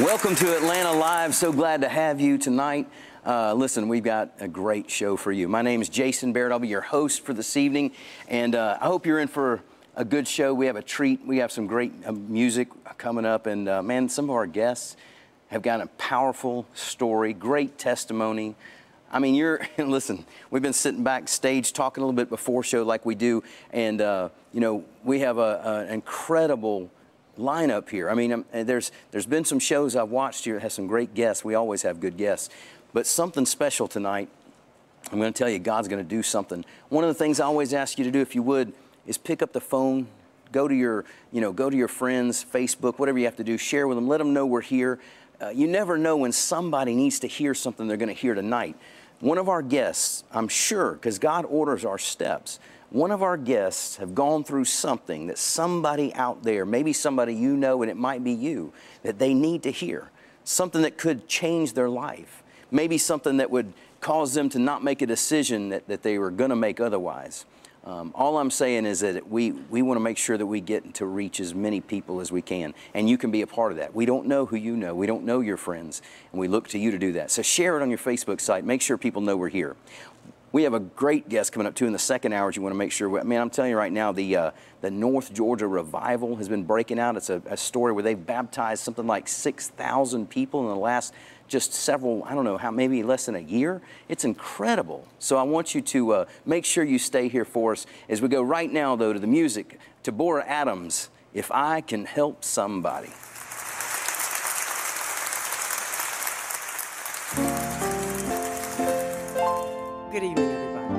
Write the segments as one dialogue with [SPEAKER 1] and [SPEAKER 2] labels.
[SPEAKER 1] Welcome to Atlanta Live. So glad to have you tonight. Uh, listen, we've got a great show for you. My name is Jason Barrett. I'll be your host for this evening, and uh, I hope you're in for a good show. We have a treat. We have some great uh, music coming up, and uh, man, some of our guests have got a powerful story, great testimony. I mean, you're, listen, we've been sitting backstage talking a little bit before show like we do, and, uh, you know, we have an incredible lineup here. I mean, um, there's, there's been some shows I've watched here that have some great guests. We always have good guests. But something special tonight, I'm going to tell you, God's going to do something. One of the things I always ask you to do, if you would, is pick up the phone, go to your, you know, go to your friends, Facebook, whatever you have to do, share with them, let them know we're here. Uh, you never know when somebody needs to hear something they're going to hear tonight. One of our guests, I'm sure, because God orders our steps, one of our guests have gone through something that somebody out there, maybe somebody you know, and it might be you, that they need to hear. Something that could change their life. Maybe something that would cause them to not make a decision that, that they were going to make otherwise. Um, all I'm saying is that we, we want to make sure that we get to reach as many people as we can, and you can be a part of that. We don't know who you know. We don't know your friends, and we look to you to do that. So share it on your Facebook site. Make sure people know we're here. We have a great guest coming up too in the second hour. You want to make sure. I mean, I'm telling you right now, the uh, the North Georgia revival has been breaking out. It's a, a story where they've baptized something like 6,000 people in the last just several, I don't know how, maybe less than a year. It's incredible. So I want you to uh, make sure you stay here for us as we go right now, though, to the music. Taborah Adams, If I Can Help Somebody.
[SPEAKER 2] Good evening. everybody.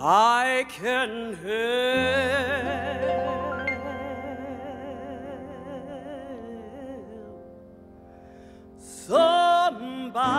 [SPEAKER 2] I can help somebody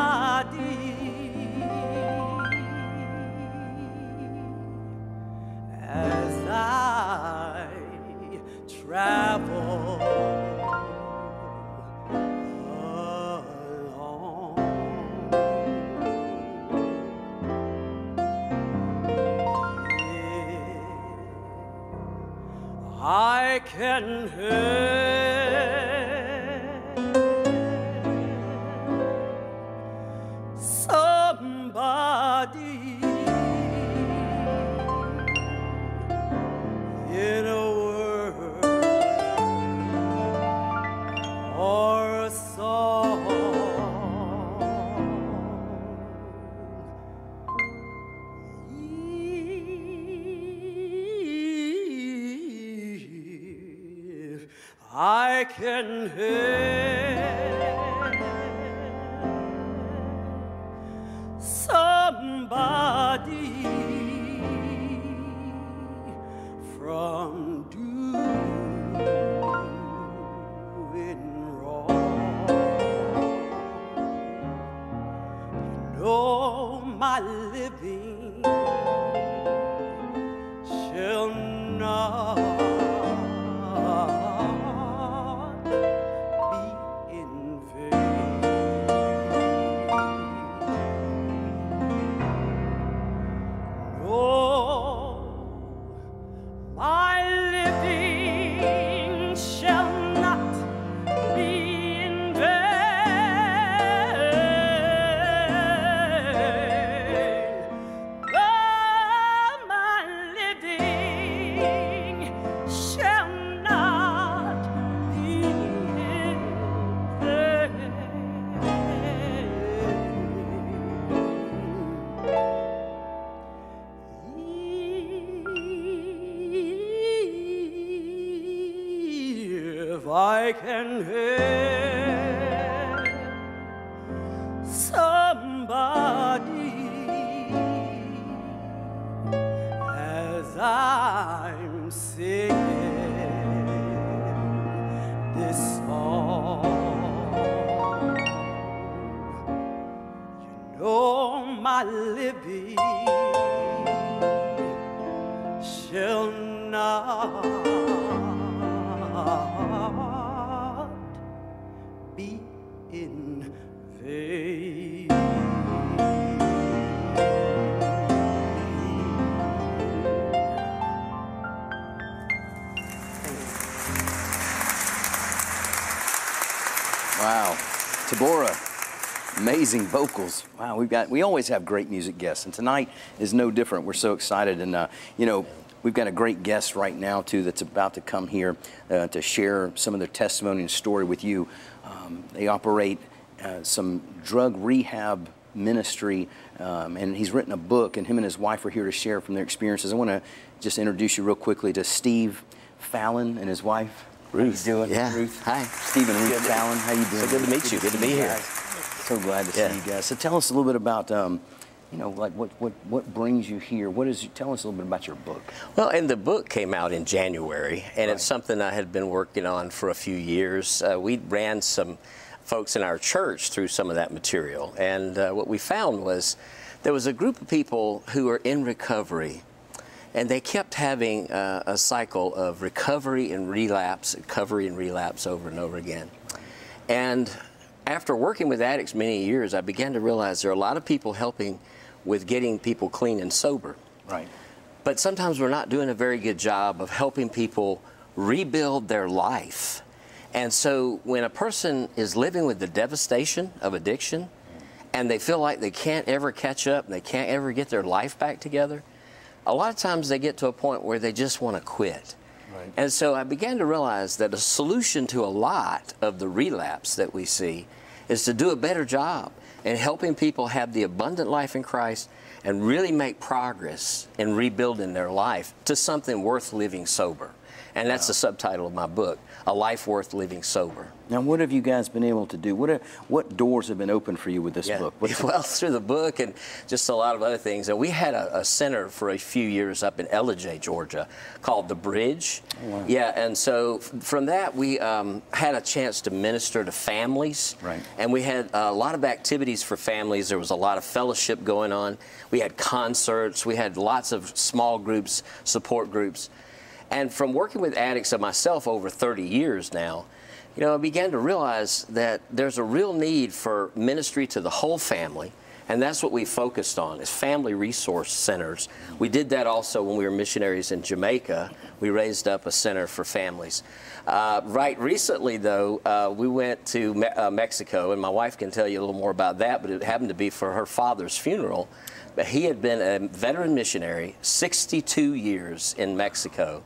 [SPEAKER 1] Taborah, amazing vocals. Wow, we've got, we always have great music guests, and tonight is no different. We're so excited. And, uh, you know, we've got a great guest right now, too, that's about to come here uh, to share some of their testimony and story with you. Um, they operate uh, some drug rehab ministry, um, and he's written a book, and him and his wife are here to share from their experiences. I want to just introduce you real quickly to Steve Fallin and his wife.
[SPEAKER 3] Ruth.
[SPEAKER 1] How you doing?
[SPEAKER 3] Yeah.
[SPEAKER 1] Ruth.
[SPEAKER 3] Hi.
[SPEAKER 1] Stephen Ruth
[SPEAKER 3] Good
[SPEAKER 1] Fallin. How you doing?
[SPEAKER 3] So good to meet you. Good to be here.
[SPEAKER 1] guys. So glad to
[SPEAKER 3] Yeah.
[SPEAKER 1] see you guys. So tell us a little bit about, um, you know, like what, what, what brings you here? What is? Tell us a little bit about your book.
[SPEAKER 3] Well, and the book came out in January, and
[SPEAKER 1] Right.
[SPEAKER 3] it's something I had been working on for a few years. Uh, we ran some folks in our church through some of that material, and uh, what we found was there was a group of people who were in recovery, and they kept having uh, a cycle of recovery and relapse, recovery and relapse over and over again. And after working with addicts many years, I began to realize there are a lot of people helping with getting people clean and sober.
[SPEAKER 1] Right.
[SPEAKER 3] But sometimes we're not doing a very good job of helping people rebuild their life. And so when a person is living with the devastation of addiction and they feel like they can't ever catch up and they can't ever get their life back together, a lot of times they get to a point where they just want to quit.
[SPEAKER 1] Right.
[SPEAKER 3] And so I began to realize that a solution to a lot of the relapse that we see is to do a better job in helping people have the abundant life in Christ and really make progress in rebuilding their life to something worth living sober. And that's the subtitle of my book, A Life Worth Living Sober.
[SPEAKER 1] Now, what have you guys been able to do? What are, what doors have been opened for you with this book? What's-
[SPEAKER 3] well, through the book and just a lot of other things. And we had a, a center for a few years up in Ellijay, Georgia, called The Bridge.
[SPEAKER 1] wow.
[SPEAKER 3] Yeah, and so from that, we um, had a chance to minister to families.
[SPEAKER 1] Right.
[SPEAKER 3] And we had a lot of activities for families. There was a lot of fellowship going on. We had concerts. We had lots of small groups, support groups. And from working with addicts of myself over 30 years now, you know, I began to realize that there's a real need for ministry to the whole family. And that's what we focused on is family resource centers. We did that also when we were missionaries in Jamaica. We raised up a center for families. Uh, right recently, though, uh, we went to Me- uh, Mexico, and my wife can tell you a little more about that, but it happened to be for her father's funeral. But he had been a veteran missionary, 62 years in Mexico.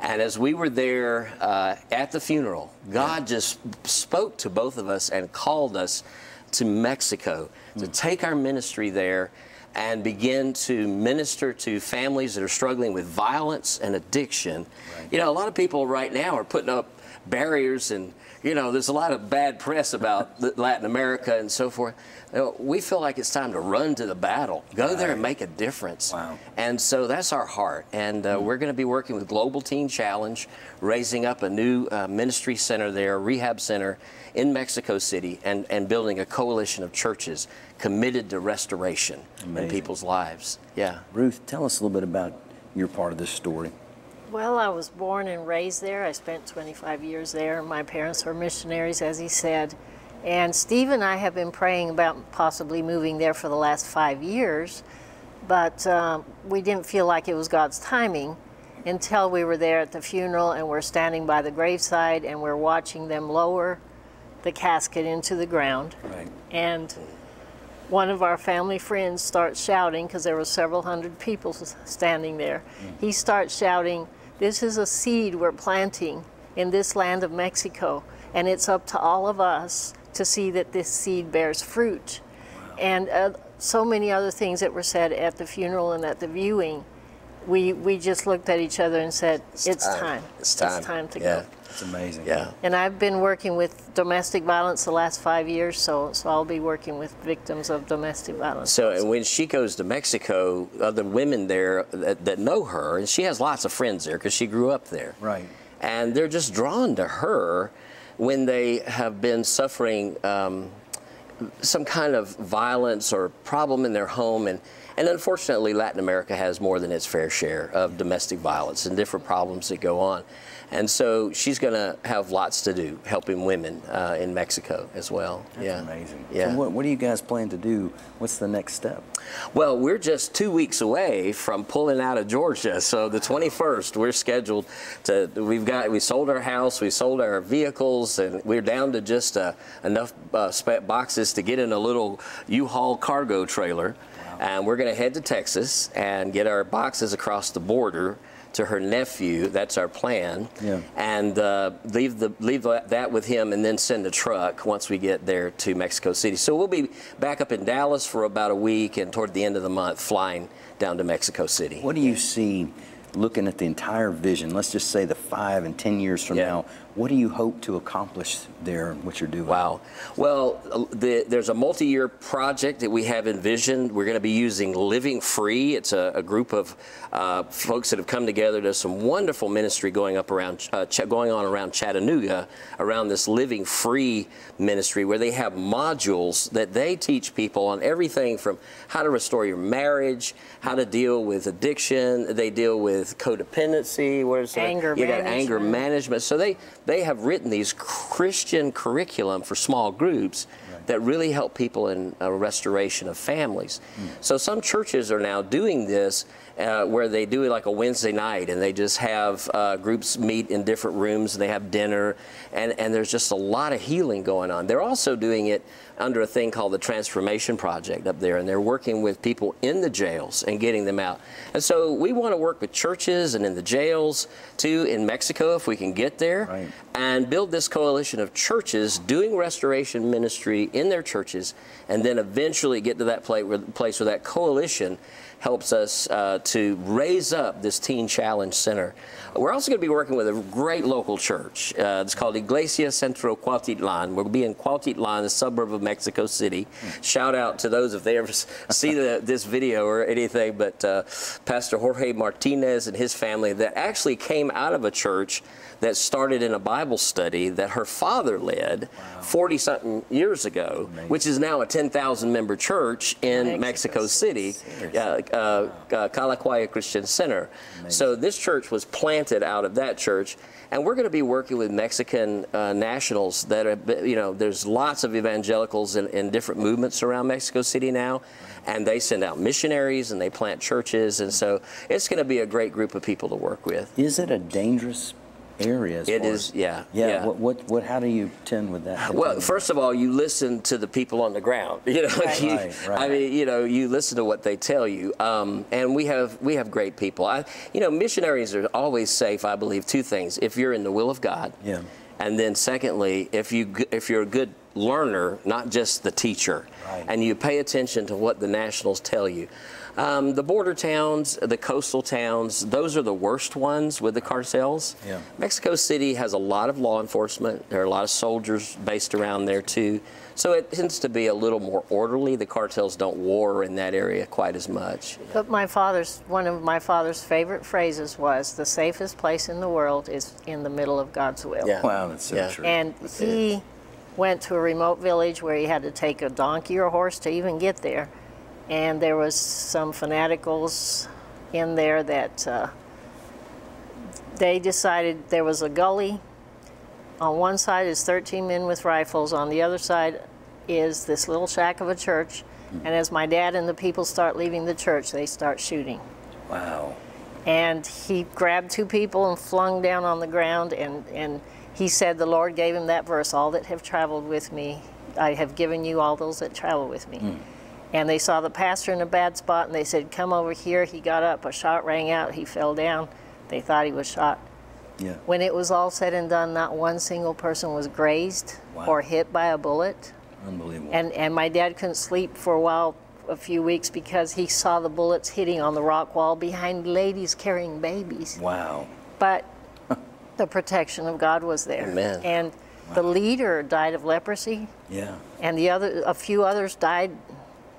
[SPEAKER 3] And as we were there uh, at the funeral, God just spoke to both of us and called us to Mexico to take our ministry there and begin to minister to families that are struggling with violence and addiction. You know, a lot of people right now are putting up barriers and you know there's a lot of bad press about Latin America and so forth. You know, we feel like it's time to run to the battle, go there and make a difference.
[SPEAKER 1] Wow.
[SPEAKER 3] And so that's our heart. And uh, we're going to be working with Global Teen Challenge, raising up a new uh, ministry center there, rehab center in Mexico City, and, and building a coalition of churches committed to restoration in people's lives. Yeah.
[SPEAKER 1] Ruth, tell us a little bit about your part of this story.
[SPEAKER 4] Well, I was born and raised there. I spent 25 years there. My parents were missionaries, as he said. And Steve and I have been praying about possibly moving there for the last five years, but um, we didn't feel like it was God's timing until we were there at the funeral and we're standing by the graveside and we're watching them lower the casket into the ground.
[SPEAKER 1] Right.
[SPEAKER 4] And one of our family friends starts shouting because there were several hundred people standing there. He starts shouting, This is a seed we're planting in this land of Mexico, and it's up to all of us to see that this seed bears fruit. And uh, so many other things that were said at the funeral and at the viewing. We, we just looked at each other and said, It's, time.
[SPEAKER 3] It's time.
[SPEAKER 4] It's time to
[SPEAKER 3] yeah.
[SPEAKER 4] go.
[SPEAKER 1] It's amazing.
[SPEAKER 3] Yeah.
[SPEAKER 4] And I've been working with domestic violence the last five years, so, so I'll be working with victims of domestic violence.
[SPEAKER 3] So and when she goes to Mexico, other women there that, that know her, and she has lots of friends there because she grew up there.
[SPEAKER 1] Right.
[SPEAKER 3] And they're just drawn to her when they have been suffering um, some kind of violence or problem in their home, and And unfortunately, Latin America has more than its fair share of domestic violence and different problems that go on. And so she's going to have lots to do helping women uh, in Mexico as well.
[SPEAKER 1] That's
[SPEAKER 3] yeah.
[SPEAKER 1] amazing.
[SPEAKER 3] Yeah.
[SPEAKER 1] So what, what do you guys plan to do? What's the next step?
[SPEAKER 3] Well, we're just two weeks away from pulling out of Georgia. So the 21st, we're scheduled to. We've got we sold our house, we sold our vehicles, and we're down to just uh, enough uh, boxes to get in a little U-Haul cargo trailer, and we're going to head to Texas and get our boxes across the border to her nephew. That's our plan.
[SPEAKER 1] Yeah.
[SPEAKER 3] And uh, leave the leave that with him, and then send the truck once we get there to Mexico City. So we'll be back up in Dallas for about a week, and toward the end of the month, flying down to Mexico City.
[SPEAKER 1] What do you see looking at the entire vision? Let's just say the five and 10 years from
[SPEAKER 3] Yeah.
[SPEAKER 1] now. What do you hope to accomplish there in what you're doing?
[SPEAKER 3] Wow. Well, uh, the, there's a multi-year project that we have envisioned. We're going to be using Living Free. It's a, a group of uh, folks that have come together. There's some wonderful ministry going up around, uh, going on around Chattanooga, around this Living Free ministry, where they have modules that they teach people on everything from how to restore your marriage, how to deal with addiction. They deal with codependency. What is it?
[SPEAKER 4] Anger
[SPEAKER 3] You got anger
[SPEAKER 4] management.
[SPEAKER 3] management. So they they have written these Christian curriculum for small groups that really help people in restoration of families. Hmm. So some churches are now doing this uh, where they do it like a Wednesday night and they just have uh, groups meet in different rooms and they have dinner and, and there's just a lot of healing going on. They're also doing it under a thing called the Transformation Project up there and they're working with people in the jails and getting them out. And so we want to work with churches and in the jails too in Mexico if we can get there
[SPEAKER 1] Right.
[SPEAKER 3] and build this coalition of churches doing restoration ministry in their churches, and then eventually get to that where, place where that coalition helps us uh, to raise up this Teen Challenge Center. We're also going to be working with a great local church. Uh, it's called Iglesia Centro Cuautitlan. We'll be in Cuautitlan, the suburb of Mexico City. Shout out to those if they ever see the, this video or anything, but uh, Pastor Jorge Martinez and his family that actually came out of a church that started in a Bible study that her father led 40 something years ago, which is now a 10,000 member church in
[SPEAKER 4] Mexico
[SPEAKER 3] Mexico City, uh, uh, uh, Calacoaya Christian Center. So this church was planted out of that church. And we're going to be working with Mexican uh, nationals that are, you know, there's lots of evangelicals in, in different movements around Mexico City now. And they send out missionaries and they plant churches. And so it's going to be a great group of people to work with.
[SPEAKER 1] Is it a dangerous area? As
[SPEAKER 3] It is, yeah,
[SPEAKER 1] Yeah.
[SPEAKER 3] yeah.
[SPEAKER 1] What, what, what, how do you tend with that?
[SPEAKER 3] Well, first of all, you listen to the people on the ground. You know,
[SPEAKER 4] Right.
[SPEAKER 3] you-
[SPEAKER 1] Right, right.
[SPEAKER 3] I mean, you know, you listen to what they tell you. Um, and we have we have great people. I, you know, missionaries are always safe. I believe two things: if you're in the will of God,
[SPEAKER 1] Yeah.
[SPEAKER 3] and then secondly, if you if you're a good learner, not just the teacher,
[SPEAKER 1] Right.
[SPEAKER 3] and you pay attention to what the nationals tell you. Um, the border towns, the coastal towns, those are the worst ones with the cartels.
[SPEAKER 1] Yeah.
[SPEAKER 3] Mexico City has a lot of law enforcement. There are a lot of soldiers based around there too. So it tends to be a little more orderly. The cartels don't war in that area quite as much.
[SPEAKER 4] But my father's one of my father's favorite phrases was the safest place in the world is in the middle of God's will.
[SPEAKER 3] Yeah.
[SPEAKER 1] Wow, that's so
[SPEAKER 3] Yeah.
[SPEAKER 1] true.
[SPEAKER 4] And he went to a remote village where he had to take a donkey or a horse to even get there. And there was some fanaticals in there that uh, they decided there was a gully. On one side is 13 men with rifles. On the other side is this little shack of a church. And as my dad and the people start leaving the church, they start shooting
[SPEAKER 1] wow.
[SPEAKER 4] and he grabbed two people and flung down on the ground and, and he said the lord gave him that verse all that have traveled with me i have given you all those that travel with me and they saw the pastor in a bad spot and they said come over here he got up a shot rang out he fell down they thought he was shot
[SPEAKER 1] Yeah.
[SPEAKER 4] when it was all said and done not one single person was grazed
[SPEAKER 1] Wow.
[SPEAKER 4] or hit by a bullet
[SPEAKER 1] Unbelievable.
[SPEAKER 4] and, and my dad couldn't sleep for a while, a few weeks, because he saw the bullets hitting on the rock wall behind ladies carrying babies.
[SPEAKER 1] wow.
[SPEAKER 4] But the protection of God was there.
[SPEAKER 3] Amen.
[SPEAKER 4] And the leader died of leprosy,
[SPEAKER 1] Yeah.
[SPEAKER 4] and the other, a few others died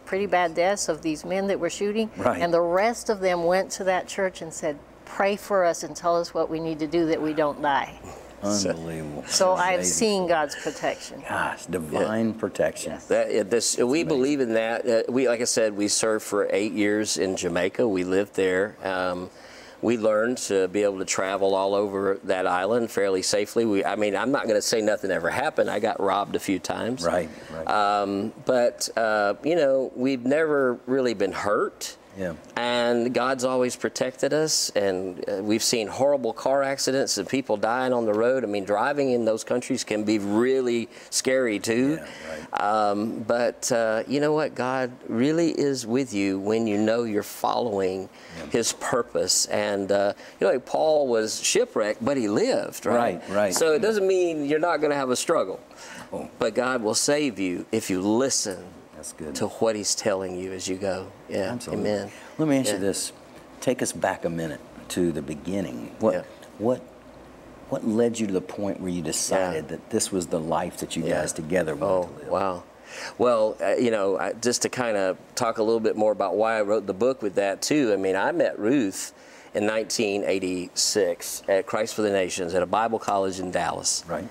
[SPEAKER 4] pretty bad deaths of these men that were shooting.
[SPEAKER 1] Right.
[SPEAKER 4] And the rest of them went to that church and said, "Pray for us and tell us what we need to do that we don't die."
[SPEAKER 1] Unbelievable.
[SPEAKER 4] So I've seen God's protection.
[SPEAKER 1] Gosh, divine protection.
[SPEAKER 3] That, this, we believe in that. Uh, we, like I said, we served for eight years in Jamaica. We lived there. Um, we learned to be able to travel all over that island fairly safely. We, I mean, I'm not going to say nothing ever happened. I got robbed a few times.
[SPEAKER 1] Right, right.
[SPEAKER 3] Um, but uh, you know, we've never really been hurt.
[SPEAKER 1] Yeah.
[SPEAKER 3] And God's always protected us, and uh, we've seen horrible car accidents and people dying on the road. I mean, driving in those countries can be really scary too.
[SPEAKER 1] Yeah,
[SPEAKER 3] um, but uh, you know what? God really is with you when you know you're following His purpose. And uh, you know, like Paul was shipwrecked, but he lived, right?
[SPEAKER 1] Right, right.
[SPEAKER 3] So it doesn't mean you're not going to have a struggle.
[SPEAKER 1] Oh.
[SPEAKER 3] But God will save you if you listen
[SPEAKER 1] That's good.
[SPEAKER 3] to what He's telling you as you go. Yeah.
[SPEAKER 1] Absolutely.
[SPEAKER 3] Amen.
[SPEAKER 1] Let me ask
[SPEAKER 3] Yeah.
[SPEAKER 1] you this. Take us back a minute to the beginning. What
[SPEAKER 3] Yeah.
[SPEAKER 1] what what led you to the point where you decided that this was the life that you
[SPEAKER 3] Yeah.
[SPEAKER 1] guys together wanted
[SPEAKER 3] Oh,
[SPEAKER 1] to live?
[SPEAKER 3] wow. Well, uh, you know, I, just to kind of talk a little bit more about why I wrote the book with that too. I mean, I met Ruth in 1986 at Christ for the Nations at a Bible college in Dallas.
[SPEAKER 1] Right.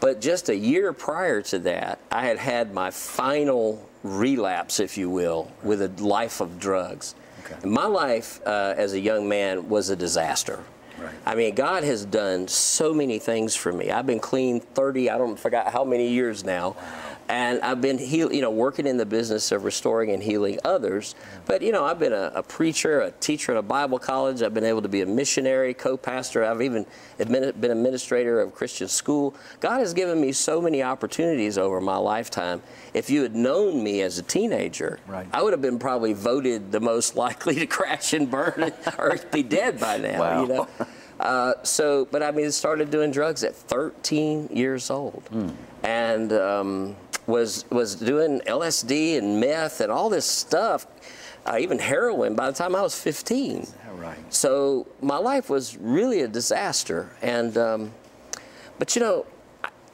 [SPEAKER 3] But just a year prior to that, I had had my final relapse, if you will, with a life of drugs.
[SPEAKER 1] Okay.
[SPEAKER 3] My life uh, as a young man was a disaster.
[SPEAKER 1] Right.
[SPEAKER 3] I mean, God has done so many things for me. I've been clean 30, I don't forget how many years now. And I've been heal, you know, working in the business of restoring and healing others. But you know, I've been a, a preacher, a teacher at a Bible college. I've been able to be a missionary, co-pastor. I've even been administrator of Christian school. God has given me so many opportunities over my lifetime. If you had known me as a teenager,
[SPEAKER 1] Right.
[SPEAKER 3] I would have been probably voted the most likely to crash and burn or be dead by now.
[SPEAKER 1] Wow.
[SPEAKER 3] You know. Uh, so, but I mean, started doing drugs at 13 years old, and um, was was doing LSD and meth and all this stuff, uh, even heroin. By the time I was 15,
[SPEAKER 1] All right.
[SPEAKER 3] so my life was really a disaster. And um, but you know,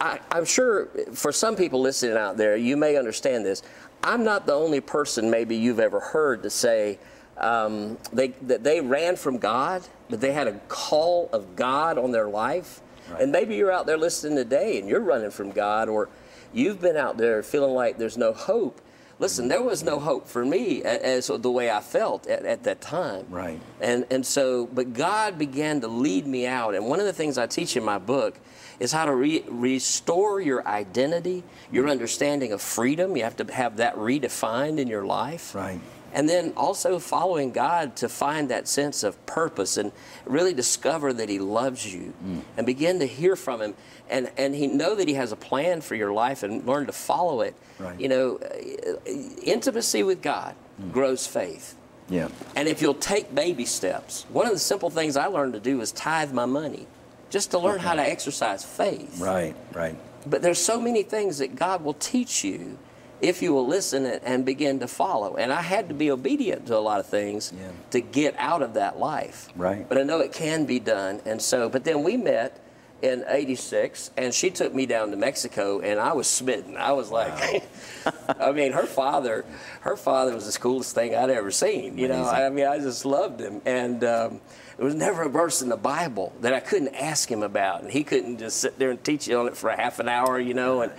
[SPEAKER 3] I, I'm sure for some people listening out there, you may understand this. I'm not the only person maybe you've ever heard to say um, they that they ran from God, but they had a call of God on their life.
[SPEAKER 1] Right.
[SPEAKER 3] And maybe you're out there listening today and you're running from God, or you've been out there feeling like there's no hope. Listen, there was no hope for me as the way I felt at, at that time.
[SPEAKER 1] Right.
[SPEAKER 3] And and so, but God began to lead me out. And one of the things I teach in my book is how to re- restore your identity, your mm. understanding of freedom. You have to have that redefined in your life.
[SPEAKER 1] Right.
[SPEAKER 3] And then also following God to find that sense of purpose and really discover that He loves you mm. and begin to hear from Him and, and He know that He has a plan for your life and learn to follow it.
[SPEAKER 1] Right.
[SPEAKER 3] You know, uh, intimacy with God grows faith.
[SPEAKER 1] Yeah.
[SPEAKER 3] And if you'll take baby steps, one of the simple things I learned to do is tithe my money, just to learn how to exercise faith.
[SPEAKER 1] Right. Right.
[SPEAKER 3] But there's so many things that God will teach you if you will listen and- and begin to follow. And I had to be obedient to a lot of things
[SPEAKER 1] Yeah.
[SPEAKER 3] to get out of that life.
[SPEAKER 1] Right.
[SPEAKER 3] But I know it can be done. And so, but then we met in 86 and she took me down to Mexico and I was smitten. I was like, I mean, her father, her father was the coolest thing I'd ever seen. You know, I mean, I just loved him. And um, there was never a verse in the Bible that I couldn't ask him about. And he couldn't just sit there and teach you on it for a half an hour, you know, and,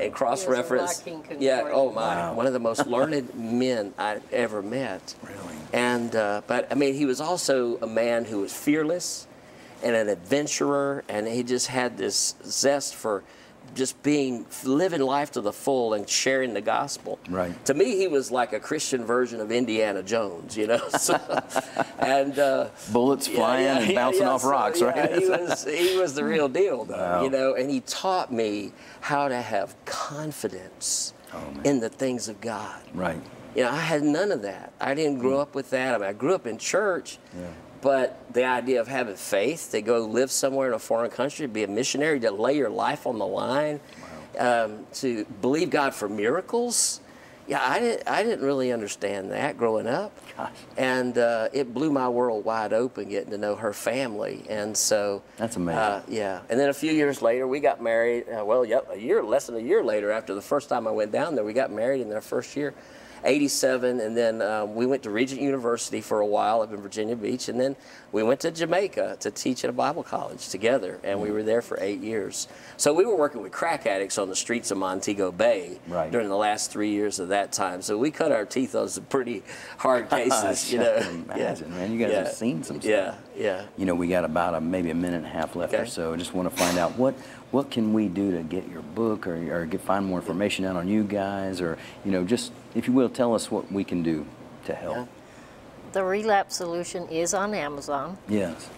[SPEAKER 3] and cross reference.
[SPEAKER 4] He was a walking
[SPEAKER 3] Yeah, oh my.
[SPEAKER 1] Wow.
[SPEAKER 3] One of the most learned men I ever met.
[SPEAKER 1] Really?
[SPEAKER 3] And, uh, but I mean, he was also a man who was fearless and an adventurer, and he just had this zest for just being, living life to the full and sharing the gospel.
[SPEAKER 1] Right.
[SPEAKER 3] To me, he was like a Christian version of Indiana Jones, you know? So, and, uh,
[SPEAKER 1] Bullets flying and bouncing off
[SPEAKER 3] so,
[SPEAKER 1] rocks,
[SPEAKER 3] yeah,
[SPEAKER 1] right?
[SPEAKER 3] he was he was the real deal, though.
[SPEAKER 1] Wow.
[SPEAKER 3] You know, and he taught me how to have confidence
[SPEAKER 1] Oh,
[SPEAKER 3] in the things of God.
[SPEAKER 1] right.
[SPEAKER 3] You know, I had none of that. I didn't grow up with that. I mean, I grew up in church,
[SPEAKER 1] Yeah.
[SPEAKER 3] But the idea of having faith to go live somewhere in a foreign country, be a missionary, to lay your life on the line, um, to believe God for miracles. Yeah, I didn't. I didn't really understand that growing up,
[SPEAKER 1] Gosh.
[SPEAKER 3] and uh, it blew my world wide open getting to know her family. And so
[SPEAKER 1] That's amazing.
[SPEAKER 3] uh, yeah, and then a few years later, we got married. Uh, well, yep, a year, less than a year later, after the first time I went down there, we got married in their first year, 87, and then um, we went to Regent University for a while up in Virginia Beach, and then we went to Jamaica to teach at a Bible college together, and we were there for eight years. So we were working with crack addicts on the streets of Montego Bay
[SPEAKER 1] Right.
[SPEAKER 3] during the last three years of that time. So we cut our teeth on some pretty hard cases, you know.
[SPEAKER 1] Imagine, man. You guys have seen some stuff.
[SPEAKER 3] Yeah, yeah.
[SPEAKER 1] You know, we got about a, maybe a minute and a half left or so. I just want to find out what what can we do to get your book or, or get find more information out on you guys or you know just if you will tell us what we can do to help.
[SPEAKER 3] Yeah.
[SPEAKER 4] The relapse solution is on Amazon,
[SPEAKER 1] Yes.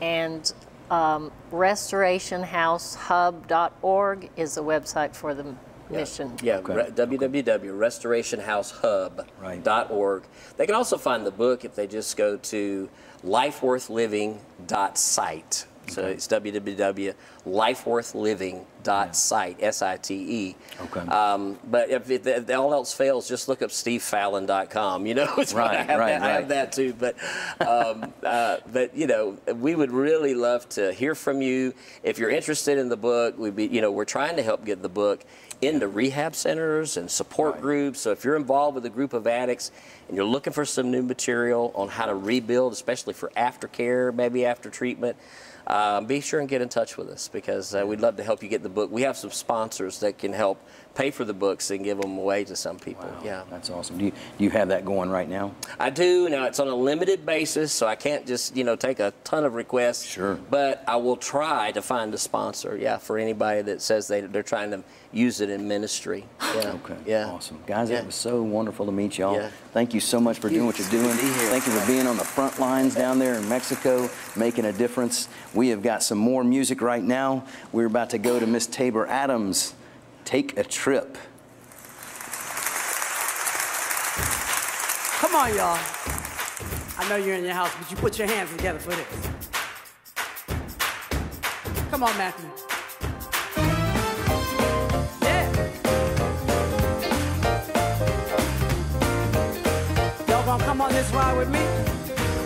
[SPEAKER 4] and um, restorationhousehub.org is the website for the mission.
[SPEAKER 3] Yeah,
[SPEAKER 1] Okay.
[SPEAKER 3] re- www.restorationhousehub.org. They can also find the book if they just go to lifeworthliving.site. So
[SPEAKER 1] Okay.
[SPEAKER 3] it's www.lifeworthliving.site, S-I-T-E.
[SPEAKER 1] Okay.
[SPEAKER 3] Um, but if, it, if all else fails, just look up stevefallin.com. You know, it's fine. I
[SPEAKER 1] Right,
[SPEAKER 3] have,
[SPEAKER 1] right,
[SPEAKER 3] that, I have that too. But, um, uh, but you know, we would really love to hear from you. If you're interested in the book, we'd be, you know, we're trying to help get the book into rehab centers and support
[SPEAKER 1] Right.
[SPEAKER 3] groups. So if you're involved with a group of addicts and you're looking for some new material on how to rebuild, especially for aftercare, maybe after treatment, um, be sure and get in touch with us because uh, we'd love to help you get the book. We have some sponsors that can help pay for the books and give them away to some people.
[SPEAKER 1] Wow,
[SPEAKER 3] Yeah.
[SPEAKER 1] That's awesome. Do you do you have that going right now?
[SPEAKER 3] I do. Now it's on a limited basis, so I can't just, you know, take a ton of requests.
[SPEAKER 1] Sure.
[SPEAKER 3] But I will try to find a sponsor, yeah, for anybody that says they, they're trying to use it in ministry. Yeah.
[SPEAKER 1] Okay.
[SPEAKER 3] Yeah.
[SPEAKER 1] Awesome. Guys,
[SPEAKER 3] Yeah.
[SPEAKER 1] it was so wonderful to meet y'all.
[SPEAKER 3] Yeah.
[SPEAKER 1] Thank you so much for doing what you're doing.
[SPEAKER 3] Good to be here.
[SPEAKER 1] Thank you for being on the front lines down there in Mexico, making a difference. We have got some more music right now. We're about to go to Miss Tabor Adams. Take a trip.
[SPEAKER 2] Come on, y'all. I know you're in your house, but you put your hands together for this. Come on, Matthew. Yeah. Y'all gonna come on this ride with me?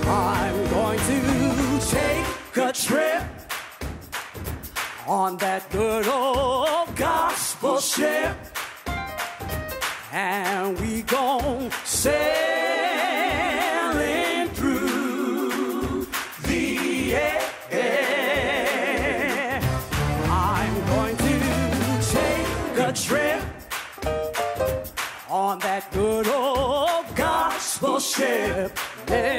[SPEAKER 2] I'm going to take a trip on that good old gospel ship and we gon' sailing through the air. I'm going to take a trip on that good old gospel ship, yeah,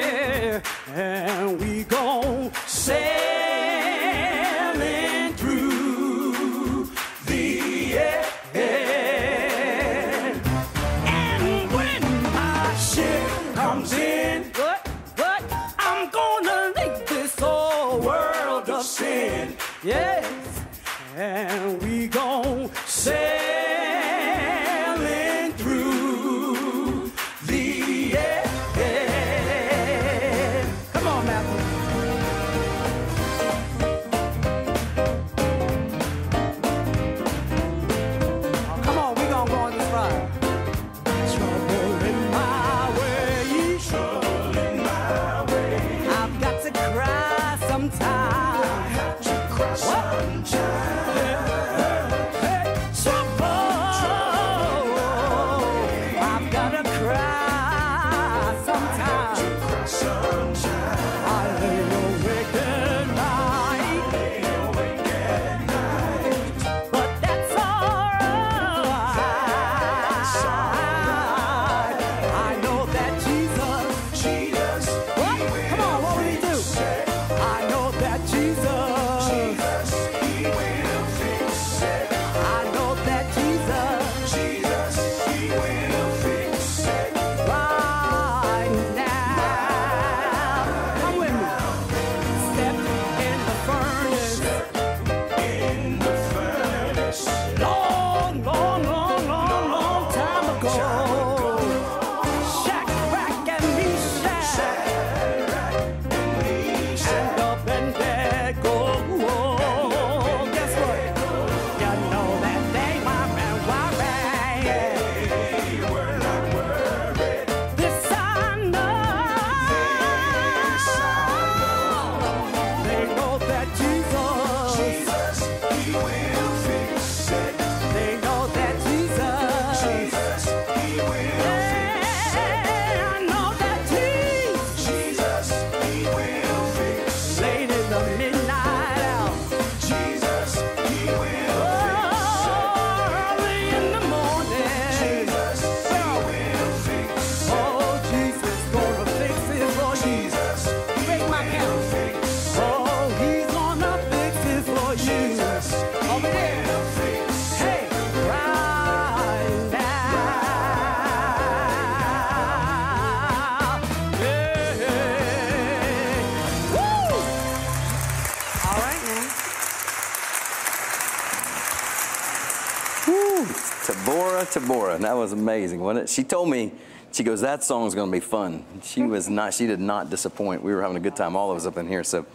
[SPEAKER 2] Taborah. That
[SPEAKER 1] was amazing, wasn't it? She told me, she goes, that song's going to be fun. She was not, she did not disappoint. We were having a good time, all of us up in here. So,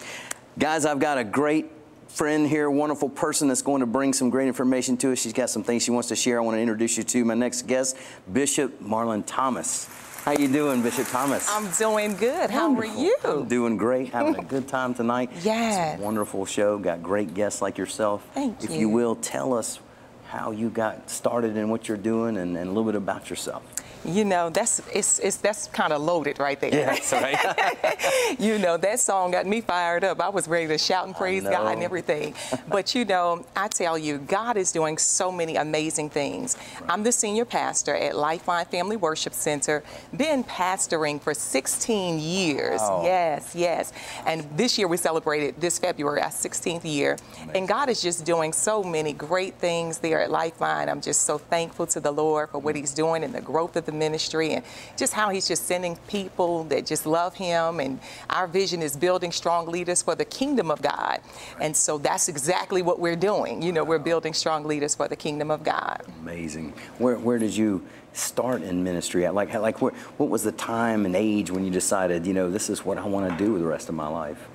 [SPEAKER 1] guys, I've got a great friend here, wonderful person that's going to bring some great information to us. She's got some things she wants to share. I want to introduce you to my next guest, Bishop Marilyn Thomas. How you doing, Bishop Thomas?
[SPEAKER 5] I'm doing good. How are you?
[SPEAKER 1] I'm doing great, having a good time tonight. yeah. Wonderful show. Got great guests like yourself.
[SPEAKER 5] Thank
[SPEAKER 1] if
[SPEAKER 5] you.
[SPEAKER 1] If you will, tell us how you got started and what you're doing and, and a little bit about yourself.
[SPEAKER 5] You know, that's it's, it's that's kind of loaded right there.
[SPEAKER 1] that's right.
[SPEAKER 5] you know, that song got me fired up. I was ready to shout and praise God and everything. but you know, I tell you, God is doing so many amazing things. I'm the senior pastor at Lifeline Family Worship Center. Been pastoring for 16 years.
[SPEAKER 1] Wow.
[SPEAKER 5] Yes, yes. And this year we celebrated this February our 16th year. And God is just doing so many great things there at Lifeline. I'm just so thankful to the Lord for what He's doing and the growth of the ministry and just how He's just sending people that just love Him. And our vision is building strong leaders for the kingdom of God. And so that's exactly what we're doing. You know, we're building strong leaders for the kingdom of God.
[SPEAKER 1] Amazing. Where, where did you start in ministry at? Like, like where, what was the time and age when you decided, you know, this is what I want to do with the rest of my life?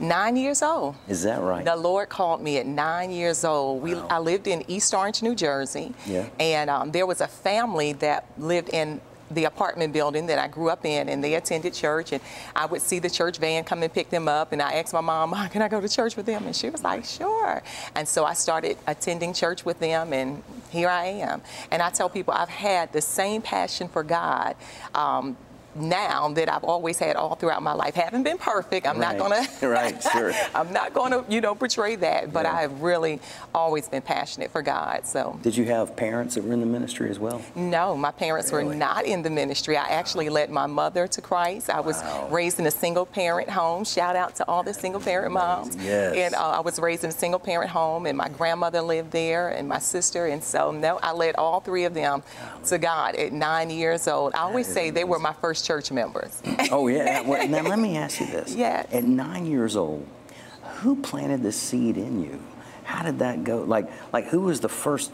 [SPEAKER 5] Nine years old.
[SPEAKER 1] Is that right?
[SPEAKER 5] The Lord called me at nine years old. We,
[SPEAKER 1] Wow.
[SPEAKER 5] I lived in East Orange, New Jersey,
[SPEAKER 1] Yeah.
[SPEAKER 5] and um, there was a family that lived in the apartment building that I grew up in, and they attended church, and I would see the church van come and pick them up, and I asked my mom, "Mom, "Can I go to church with them?" And she was like, "Sure." And so I started attending church with them, and here I am. And I tell people I've had the same passion for God. Um, now that I've always had all throughout my life. Haven't been perfect. I'm
[SPEAKER 1] Right.
[SPEAKER 5] not gonna
[SPEAKER 1] Right, sure.
[SPEAKER 5] I'm not going to, you know, portray that, but
[SPEAKER 1] Yeah.
[SPEAKER 5] I have really always been passionate for God. So,
[SPEAKER 1] Did you have parents that were in the ministry as well?
[SPEAKER 5] no, my parents
[SPEAKER 1] Really?
[SPEAKER 5] were not in the ministry. I actually led my mother to Christ. I was
[SPEAKER 1] Wow.
[SPEAKER 5] raised in a single parent home. Shout out to all the single parent moms.
[SPEAKER 1] Yes.
[SPEAKER 5] And uh, I was raised in a single parent home, and my grandmother lived there, and my sister. And so, no, I led all three of them to God at nine years old. I always say they were my first church members.
[SPEAKER 1] Oh yeah. Well, now let me ask you this.
[SPEAKER 5] Yes.
[SPEAKER 1] At nine years old, who planted the seed in you? How did that go? Like, like who was the first?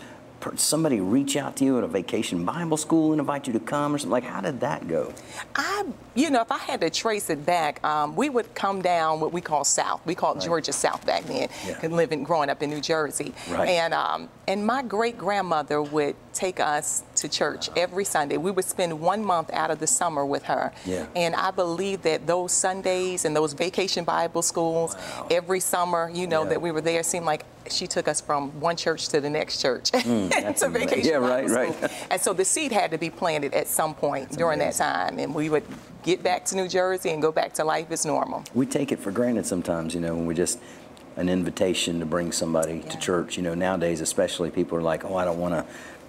[SPEAKER 1] Somebody reach out to you at a vacation Bible school and invite you to come or something? Like, how did that go?
[SPEAKER 5] I, you know, if I had to trace it back, um, we would come down what we call South. We called Georgia South back then,
[SPEAKER 1] Yeah.
[SPEAKER 5] living, growing up in New Jersey.
[SPEAKER 1] Right.
[SPEAKER 5] And um, and my great grandmother would take us to church every Sunday. We would spend one month out of the summer with her.
[SPEAKER 1] Yeah.
[SPEAKER 5] And I believe that those Sundays and those vacation Bible schools, every summer, you know,
[SPEAKER 1] Yeah.
[SPEAKER 5] that we were there, seemed like she took us from one church to the next church
[SPEAKER 1] Mm, that's
[SPEAKER 5] to vacation
[SPEAKER 1] Yeah, right, right.
[SPEAKER 5] And so the seed had to be planted at some point during
[SPEAKER 1] amazing.
[SPEAKER 5] that time, and we would get back to New Jersey and go back to life as normal.
[SPEAKER 1] We take it for granted sometimes, you know, when we just an invitation to bring somebody to church. You know, nowadays especially people are like, oh, I don't want to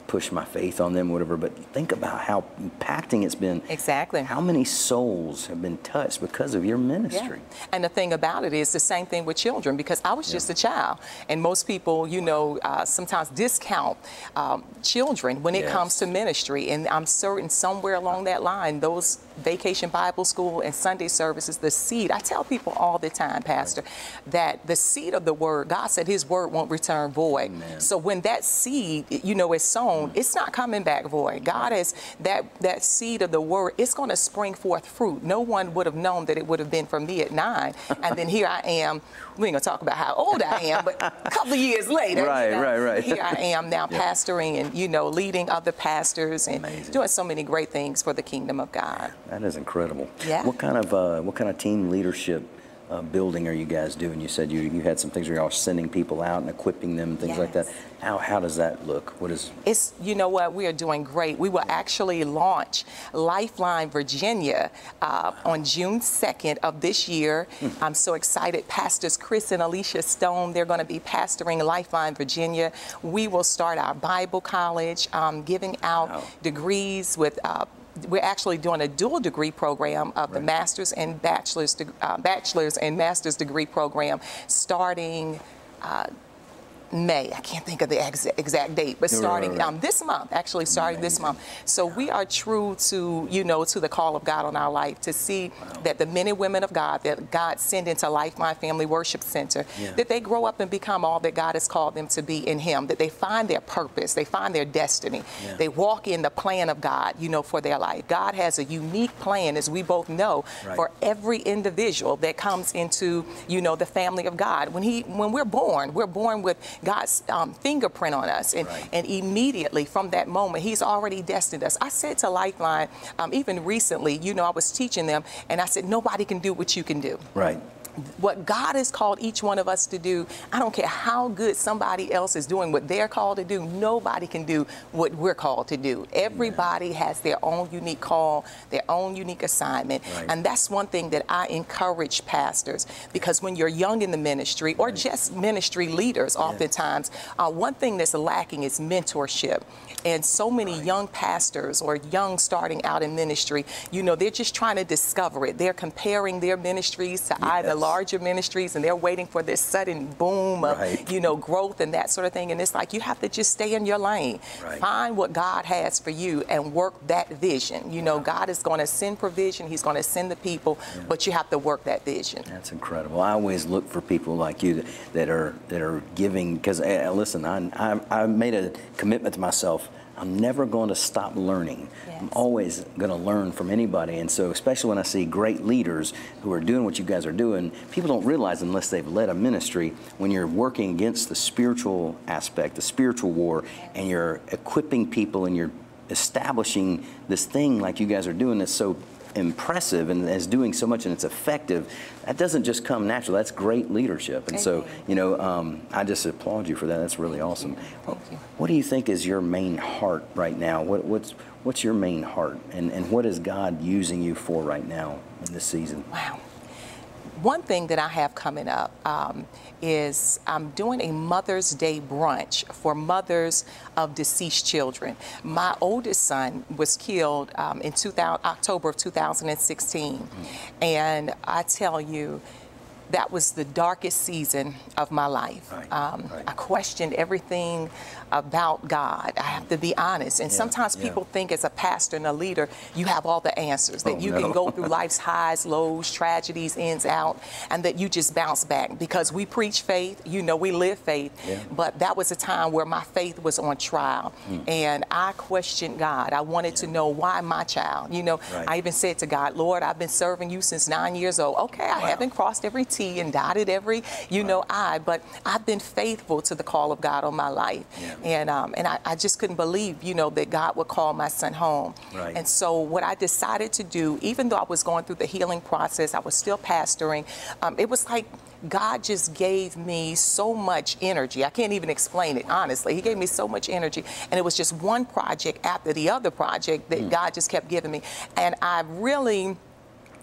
[SPEAKER 1] push my faith on them, whatever. But think about how impacting it's been.
[SPEAKER 5] Exactly.
[SPEAKER 1] How many souls have been touched because of your ministry? Yeah.
[SPEAKER 5] And the thing about it is the same thing with children because I was just a child. And most people, you know, uh, sometimes discount um, children when it comes to ministry. And I'm certain somewhere along that line, those vacation Bible school and Sunday services, the seed, I tell people all the time, Pastor, that the seed of the word, God said his word won't return void.
[SPEAKER 1] Amen.
[SPEAKER 5] So when that seed, you know, is sown, mm. it's not coming back void. God has that that seed of the word, it's going to spring forth fruit. No one would have known that it would have been from me at nine. And then here I am, we ain't gonna talk about how old I am, but a couple of years later, you
[SPEAKER 1] Right,
[SPEAKER 5] know,
[SPEAKER 1] right, right.
[SPEAKER 5] Here I am now pastoring and, you know, leading other pastors and
[SPEAKER 1] Amazing.
[SPEAKER 5] doing so many great things for the kingdom of God.
[SPEAKER 1] That is incredible.
[SPEAKER 5] Yeah.
[SPEAKER 1] What kind of uh, what kind of team leadership uh, building are you guys doing? You said you you had some things where y'all sending people out and equipping them, things like that. How how does that look? What is
[SPEAKER 5] It's, you know what, we are doing great. We will actually launch Lifeline Virginia uh, on June 2nd of this year. I'm so excited. Pastors Chris and Alicia Stone, they're going to be pastoring Lifeline Virginia. We will start our Bible college, um, giving out
[SPEAKER 1] Wow.
[SPEAKER 5] degrees with. Uh, we're actually doing a dual degree program of the
[SPEAKER 1] Right.
[SPEAKER 5] master's and bachelor's, uh, bachelor's and master's degree program starting uh, May. I can't think of the ex- exact date, but
[SPEAKER 1] right,
[SPEAKER 5] starting
[SPEAKER 1] right.
[SPEAKER 5] Um, this month, actually starting this month. So we are true to you know to the call of God on our life to see that the men and women of God that God sent into Lifeline Family Worship Center
[SPEAKER 1] Yeah.
[SPEAKER 5] that they grow up and become all that God has called them to be in Him. That they find their purpose, they find their destiny,
[SPEAKER 1] Yeah.
[SPEAKER 5] they walk in the plan of God, you know, for their life. God has a unique plan, as we both know,
[SPEAKER 1] Right.
[SPEAKER 5] for every individual that comes into you know the family of God. When he when we're born, we're born with God's um, fingerprint on us, and
[SPEAKER 1] Right.
[SPEAKER 5] and immediately from that moment, He's already destined us. I said to Lifeline, um, even recently, you know, I was teaching them, and I said nobody can do what you can do
[SPEAKER 1] Right.
[SPEAKER 5] What God has called each one of us to do, I don't care how good somebody else is doing what they're called to do, nobody can do what we're called to do. Everybody has their own unique call, their own unique assignment.
[SPEAKER 1] Right.
[SPEAKER 5] And that's one thing that I encourage pastors because when you're young in the ministry or just ministry leaders, oftentimes, uh, one thing that's lacking is mentorship. And so many young pastors or young starting out in ministry, you know, they're just trying to discover it. They're comparing their ministries to either
[SPEAKER 1] Yes.
[SPEAKER 5] Larger ministries and they're waiting for this sudden boom of,
[SPEAKER 1] Right.
[SPEAKER 5] you know, growth and that sort of thing. And it's like you have to just stay in your lane.
[SPEAKER 1] Right.
[SPEAKER 5] Find what God has for you and work that vision. You know, God is going to send provision, He's going to send the people, but you have to work that vision.
[SPEAKER 1] That's incredible. I always look for people like you that, that are that are giving. Because uh, listen, I, I I made a commitment to myself. I'm never going to stop learning. I'm always going to learn from anybody. And so, especially when I see great leaders who are doing what you guys are doing, people don't realize unless they've led a ministry when you're working against the spiritual aspect, the spiritual war, and you're equipping people and you're establishing this thing like you guys are doing that's so impressive and is doing so much and it's effective, that doesn't just come natural. That's great leadership. And so, you know, um, I just applaud you for that. That's really awesome.
[SPEAKER 5] Thank you.
[SPEAKER 1] What do you think is your main heart right now? What, what's what's your main heart, and and what is God using you for right now in this season?
[SPEAKER 5] Wow. One thing that I have coming up um, is I'm doing a Mother's Day brunch for mothers of deceased children. My oldest son was killed um, in 2000, October of 2016, and I tell you, that was the darkest season of my life.
[SPEAKER 1] Right,
[SPEAKER 5] Um,
[SPEAKER 1] right.
[SPEAKER 5] I questioned everything about God. I have to be honest. And
[SPEAKER 1] Yeah,
[SPEAKER 5] sometimes
[SPEAKER 1] yeah.
[SPEAKER 5] people think as a pastor and a leader, you have all the answers, that
[SPEAKER 1] Oh,
[SPEAKER 5] you
[SPEAKER 1] no.
[SPEAKER 5] can go through life's highs, lows, tragedies, ins, out, and that you just bounce back. Because we preach faith, you know, we live faith.
[SPEAKER 1] Yeah.
[SPEAKER 5] But that was a time where my faith was on trial.
[SPEAKER 1] Hmm.
[SPEAKER 5] And I questioned God. I wanted to know why my child. You know,
[SPEAKER 1] Right.
[SPEAKER 5] I even said to God, Lord, I've been serving you since nine years old. Okay, I haven't crossed every T and dotted every, you know, I, but I've been faithful to the call of God on my life. And um, and I, I just couldn't believe, you know, that God would call my son home.
[SPEAKER 1] Right.
[SPEAKER 5] And so what I decided to do, even though I was going through the healing process, I was still pastoring. Um, it was like God just gave me so much energy. I can't even explain it, honestly. He gave me so much energy. And it was just one project after the other project that God just kept giving me. And I really.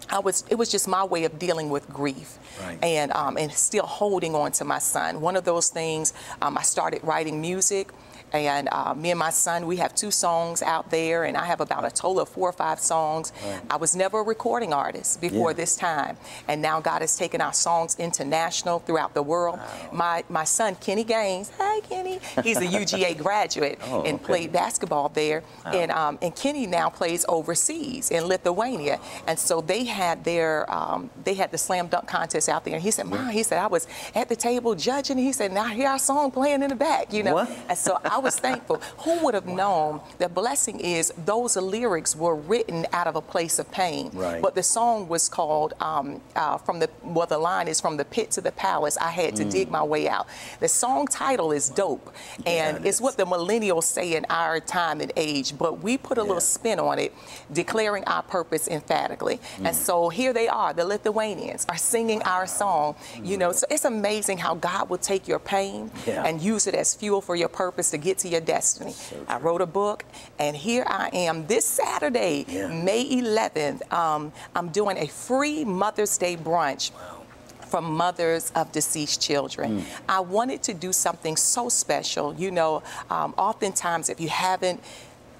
[SPEAKER 5] I was. It was just my way of dealing with grief,
[SPEAKER 1] Right.
[SPEAKER 5] and um, and still holding on to my son. One of those things. Um, I started writing music, and uh, me and my son, we have two songs out there, and I have about a total of four or five songs. I was never a recording artist before
[SPEAKER 1] Yeah.
[SPEAKER 5] this time, and now God has taken our songs international throughout the world. My my son Kenny Gaines, hi Kenny, he's a UGA graduate
[SPEAKER 1] Oh,
[SPEAKER 5] and
[SPEAKER 1] okay.
[SPEAKER 5] played basketball there, and um, and Kenny now plays overseas in Lithuania, and so they had their um, they had the slam dunk contest out there, and he said, "Mom," he said, "I was at the table judging." He said, "Now I hear our song playing in the back," you know,
[SPEAKER 1] What?
[SPEAKER 5] and so I was thankful. Who would have known the blessing is those lyrics were written out of a place of pain,
[SPEAKER 1] Right.
[SPEAKER 5] but the song was called um, uh, from the well the line is from the pit to the palace. I had to dig my way out. The song title is dope, and
[SPEAKER 1] it
[SPEAKER 5] it's
[SPEAKER 1] is.
[SPEAKER 5] what the millennials say in our time and age, but we put a
[SPEAKER 1] Yeah.
[SPEAKER 5] little spin on it, declaring our purpose emphatically.
[SPEAKER 1] Mm.
[SPEAKER 5] And so here they are, the Lithuanians are singing our song. You know, so it's amazing how God will take your pain
[SPEAKER 1] Yeah.
[SPEAKER 5] and use it as fuel for your purpose to get to your destiny. I wrote a book, and here I am this Saturday,
[SPEAKER 1] Yeah.
[SPEAKER 5] May 11th. Um, I'm doing a free Mother's Day brunch from mothers of deceased children. I wanted to do something so special. You know, um, oftentimes if you haven't,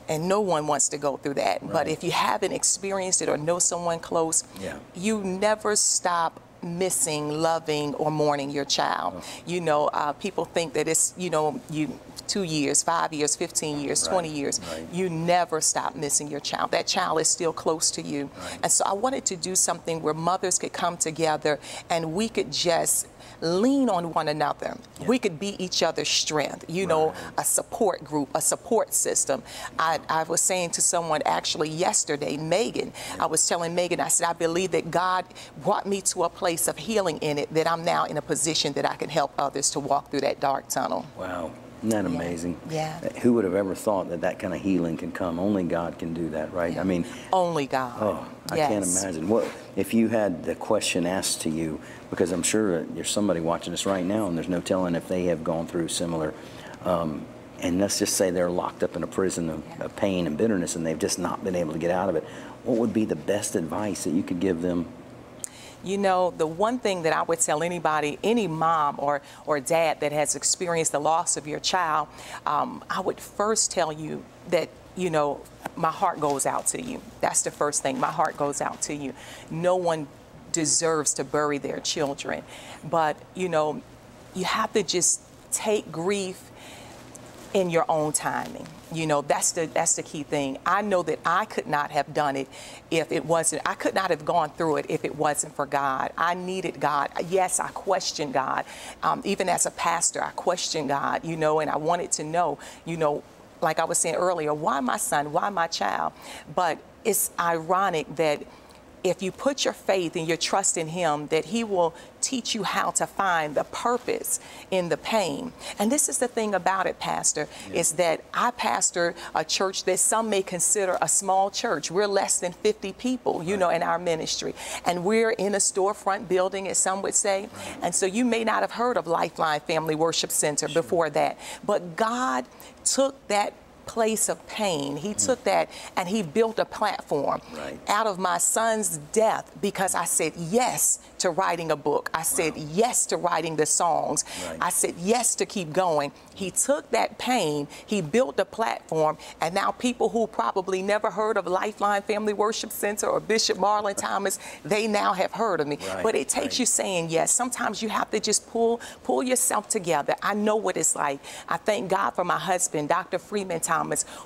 [SPEAKER 5] and no one wants to go through that, but if you haven't experienced it or know someone close,
[SPEAKER 1] Yeah.
[SPEAKER 5] you never stop missing, loving, or mourning your child. You know, uh, people think that it's, you know, you two years, five years, 15 years, 20 years.
[SPEAKER 1] right.
[SPEAKER 5] You never stop missing your child. That child is still close to you.
[SPEAKER 1] Right.
[SPEAKER 5] And so I wanted to do something where mothers could come together and we could just lean on one another. We could be each other's strength, you know, a support group, a support system. I, I was saying to someone actually yesterday, Megan, I was telling Megan, I said, I believe that God brought me to a place of healing in it, that I'm now in a position that I can help others to walk through that dark tunnel.
[SPEAKER 1] Wow. Isn't that amazing?
[SPEAKER 5] Yeah.
[SPEAKER 1] Who would have ever thought that that kind of healing can come? Only God can do that, right? I mean,
[SPEAKER 5] Only God.
[SPEAKER 1] oh, I can't imagine. What if you had the question asked to you? Because I'm sure there's somebody watching us right now, and there's no telling if they have gone through similar. Um, and let's just say they're locked up in a prison of, of pain and bitterness, and they've just not been able to get out of it. What would be the best advice that you could give them?
[SPEAKER 5] You know, the one thing that I would tell anybody, any mom or, or dad that has experienced the loss of your child, um, I would first tell you that, you know, my heart goes out to you. That's the first thing. My heart goes out to you. No one deserves to bury their children. But, you know, you have to just take grief in your own timing. You know, that's the that's the key thing. I know that I could not have done it if it wasn't I could not have gone through it if it wasn't for God. I needed God. Yes, I questioned God. Um, even as a pastor, I questioned God, you know, and I wanted to know, you know, like I was saying earlier, why my son, why my child? But it's ironic that if you put your faith and your trust in him that he will teach you how to find the purpose in the pain. And this is the thing about it pastor is that i pastor a church that some may consider a small church. We're less than 50 people you know in our ministry. And we're in a storefront building as some would say. And so you may not have heard of lifeline family worship center before that. But god took that place of pain. He mm. took that and he built a platform
[SPEAKER 1] Right.
[SPEAKER 5] out of my son's death because I said yes to writing a book. I said yes to writing the songs.
[SPEAKER 1] Right.
[SPEAKER 5] I said yes to keep going. He took that pain, he built a platform, and now people who probably never heard of Lifeline Family Worship Center or Bishop Marilyn Thomas, they now have heard of me.
[SPEAKER 1] Right,
[SPEAKER 5] But it takes you saying yes. Sometimes you have to just pull pull yourself together. I know what it's like. I thank God for my husband, Dr. Freeman Thomas,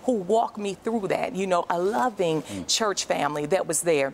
[SPEAKER 5] who walked me through that. You know, a loving
[SPEAKER 1] Mm.
[SPEAKER 5] church family that was there.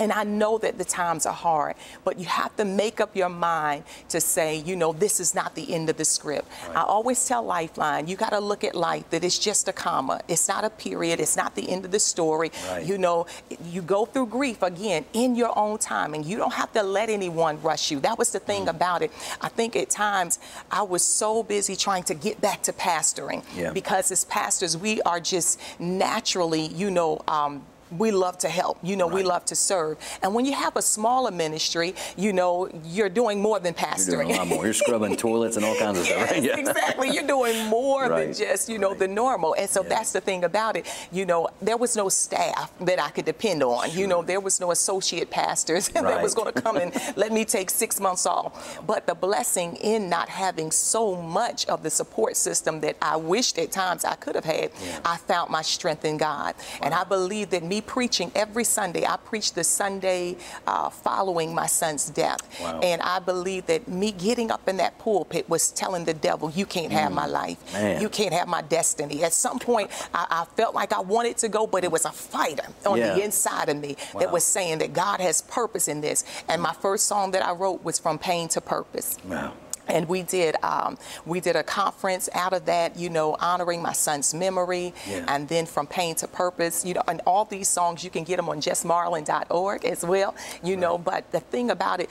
[SPEAKER 5] And I know that the times are hard, but you have to make up your mind to say, you know, this is not the end of the script. I always tell Lifeline, you got to look at life that it's just a comma. It's not a period. It's not the end of the story.
[SPEAKER 1] Right.
[SPEAKER 5] You know, you go through grief again in your own time, and you don't have to let anyone rush you. That was the
[SPEAKER 1] Mm.
[SPEAKER 5] thing about it. I think at times I was so busy trying to get back to pastoring
[SPEAKER 1] Yeah.
[SPEAKER 5] because as pastors, we are just naturally, you know, um, we love to help. You know, we love to serve. And when you have a smaller ministry, you know, you're doing more than pastoring.
[SPEAKER 1] You're doing a lot more. You're scrubbing toilets and all kinds of stuff, right?
[SPEAKER 5] Yes, exactly. You're doing more than just, you know,
[SPEAKER 1] Right.
[SPEAKER 5] the normal. And so
[SPEAKER 1] Yeah.
[SPEAKER 5] that's the thing about it. You know, there was no staff that I could depend on. You know, there was no associate pastors that was going to come and let me take six months off. But the blessing in not having so much of the support system that I wished at times I could have had,
[SPEAKER 1] Yeah.
[SPEAKER 5] I found my strength in God. And I believe that me preaching every Sunday, I preached the Sunday uh, following my son's death.
[SPEAKER 1] Wow.
[SPEAKER 5] And I believe that me getting up in that pulpit was telling the devil, you can't have my life.
[SPEAKER 1] Mm. Man.
[SPEAKER 5] You can't have my destiny. At some point, I, I felt like I wanted to go, but it was a fighter on
[SPEAKER 1] Yeah.
[SPEAKER 5] the inside of me
[SPEAKER 1] Wow.
[SPEAKER 5] that was saying that God has purpose in this. And my first song that I wrote was From Pain to Purpose
[SPEAKER 1] Wow.
[SPEAKER 5] And we did um, we did a conference out of that you know honoring my son's memory
[SPEAKER 1] Yeah.
[SPEAKER 5] and then from pain to purpose you know and all these songs you can get them on justmarlin.org as well you know but the thing about it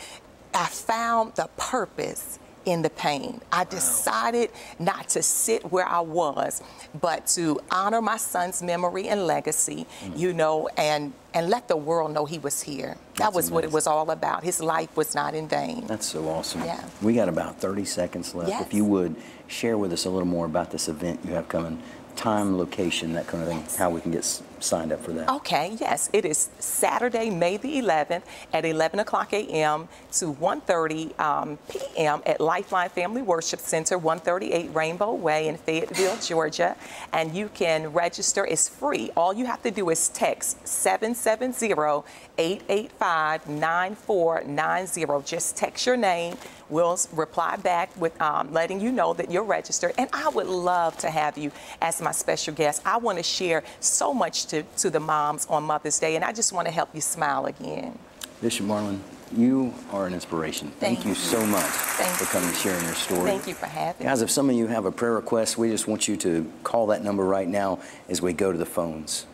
[SPEAKER 5] i found the purpose in the pain i decided not to sit where i was but to honor my son's memory and legacy
[SPEAKER 1] Mm.
[SPEAKER 5] you know and and let the world know he was here that
[SPEAKER 1] That's
[SPEAKER 5] was what it was all about his life was not in vain
[SPEAKER 1] That's so awesome.
[SPEAKER 5] Yeah.
[SPEAKER 1] We got about 30 seconds left.
[SPEAKER 5] Yes.
[SPEAKER 1] If you would share with us a little more about this event you have coming, time, location, that kind of thing, how we can get signed up for that?
[SPEAKER 5] Okay, yes, it is Saturday, May the 11th at 11 o'clock a.m. to 1:30 um, p.m. at Lifeline Family Worship Center, 138 Rainbow Way in Fayetteville, Georgia. And you can register. It's free. All you have to do is text 770-885-9490. Just text your name. We'll reply back with um, letting you know that you're registered. And I would love to have you as my special guest. I want to share so much to, to the moms on Mother's Day, and I just want to help you smile again.
[SPEAKER 1] Bishop Marilyn, you are an inspiration. Thank,
[SPEAKER 5] Thank
[SPEAKER 1] you
[SPEAKER 5] you.
[SPEAKER 1] so much
[SPEAKER 5] Thank
[SPEAKER 1] for coming and sharing your story.
[SPEAKER 5] Thank you for having
[SPEAKER 1] Guys,
[SPEAKER 5] me.
[SPEAKER 1] if some of you have a prayer request, we just want you to call that number right now as we go to the phones.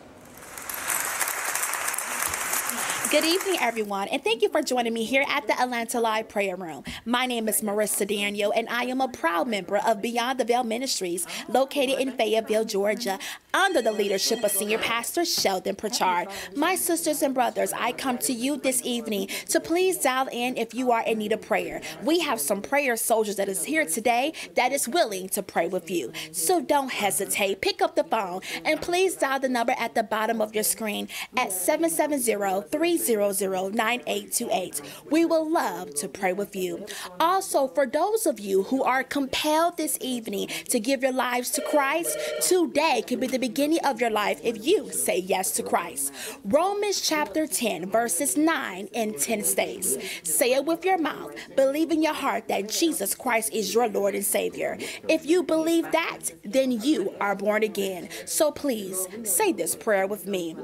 [SPEAKER 6] Good evening, everyone, and thank you for joining me here at the Atlanta Live Prayer Room. My name is Marissa Daniel, and I am a proud member of Beyond the Veil Ministries, located in Fayetteville, Georgia, under the leadership of Senior Pastor Sheldon Pritchard. My sisters and brothers, I come to you this evening to please dial in if you are in need of prayer. We have some prayer soldiers that is here today that is willing to pray with you. So don't hesitate. Pick up the phone and please dial the number at the bottom of your screen at 770-300-9828. We will love to pray with you. Also, for those of you who are compelled this evening to give your lives to Christ, today could be the beginning of your life if you say yes to Christ. Romans chapter 10, verses 9 and 10 states, Say it with your mouth, believe in your heart that Jesus Christ is your Lord and Savior. If you believe that, then you are born again. So please say this prayer with me.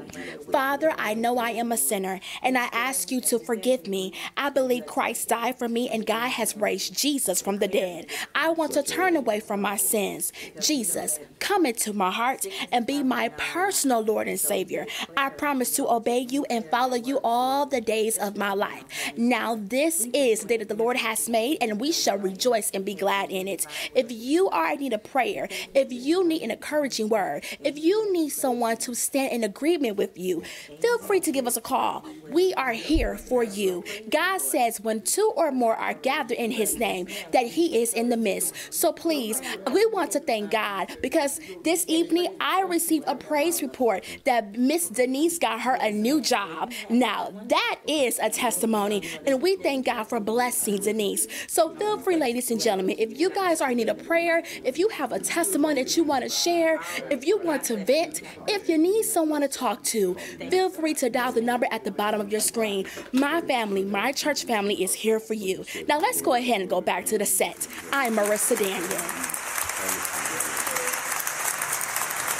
[SPEAKER 6] Father, I know I am a sinner and I ask you to forgive me. I believe Christ died for me and God has raised Jesus from the dead. I want to turn away from my sins. Jesus, come into my heart and be my personal Lord and Savior. I promise to obey you and follow you all the days of my life. Now, this is the day that the Lord has made, and we shall rejoice and be glad in it. If you are in need of prayer, if you need an encouraging word, if you need someone to stand in agreement with you, feel free to give us a call. We are here for you. God says, when two or more are gathered in His name, that He is in the midst. So please, we want to thank God because this evening I received a praise report that Miss Denise got her a new job. Now, that is a testimony, and we thank God for blessing Denise. So feel free, ladies and gentlemen, if you guys are in need of prayer, if you have a testimony that you want to share, if you want to vent, if you need someone to talk to, feel free to dial the number at the bottom of your screen. My family, my church family is here for you. Now let's go ahead and go back to the set. I'm Marissa Daniel.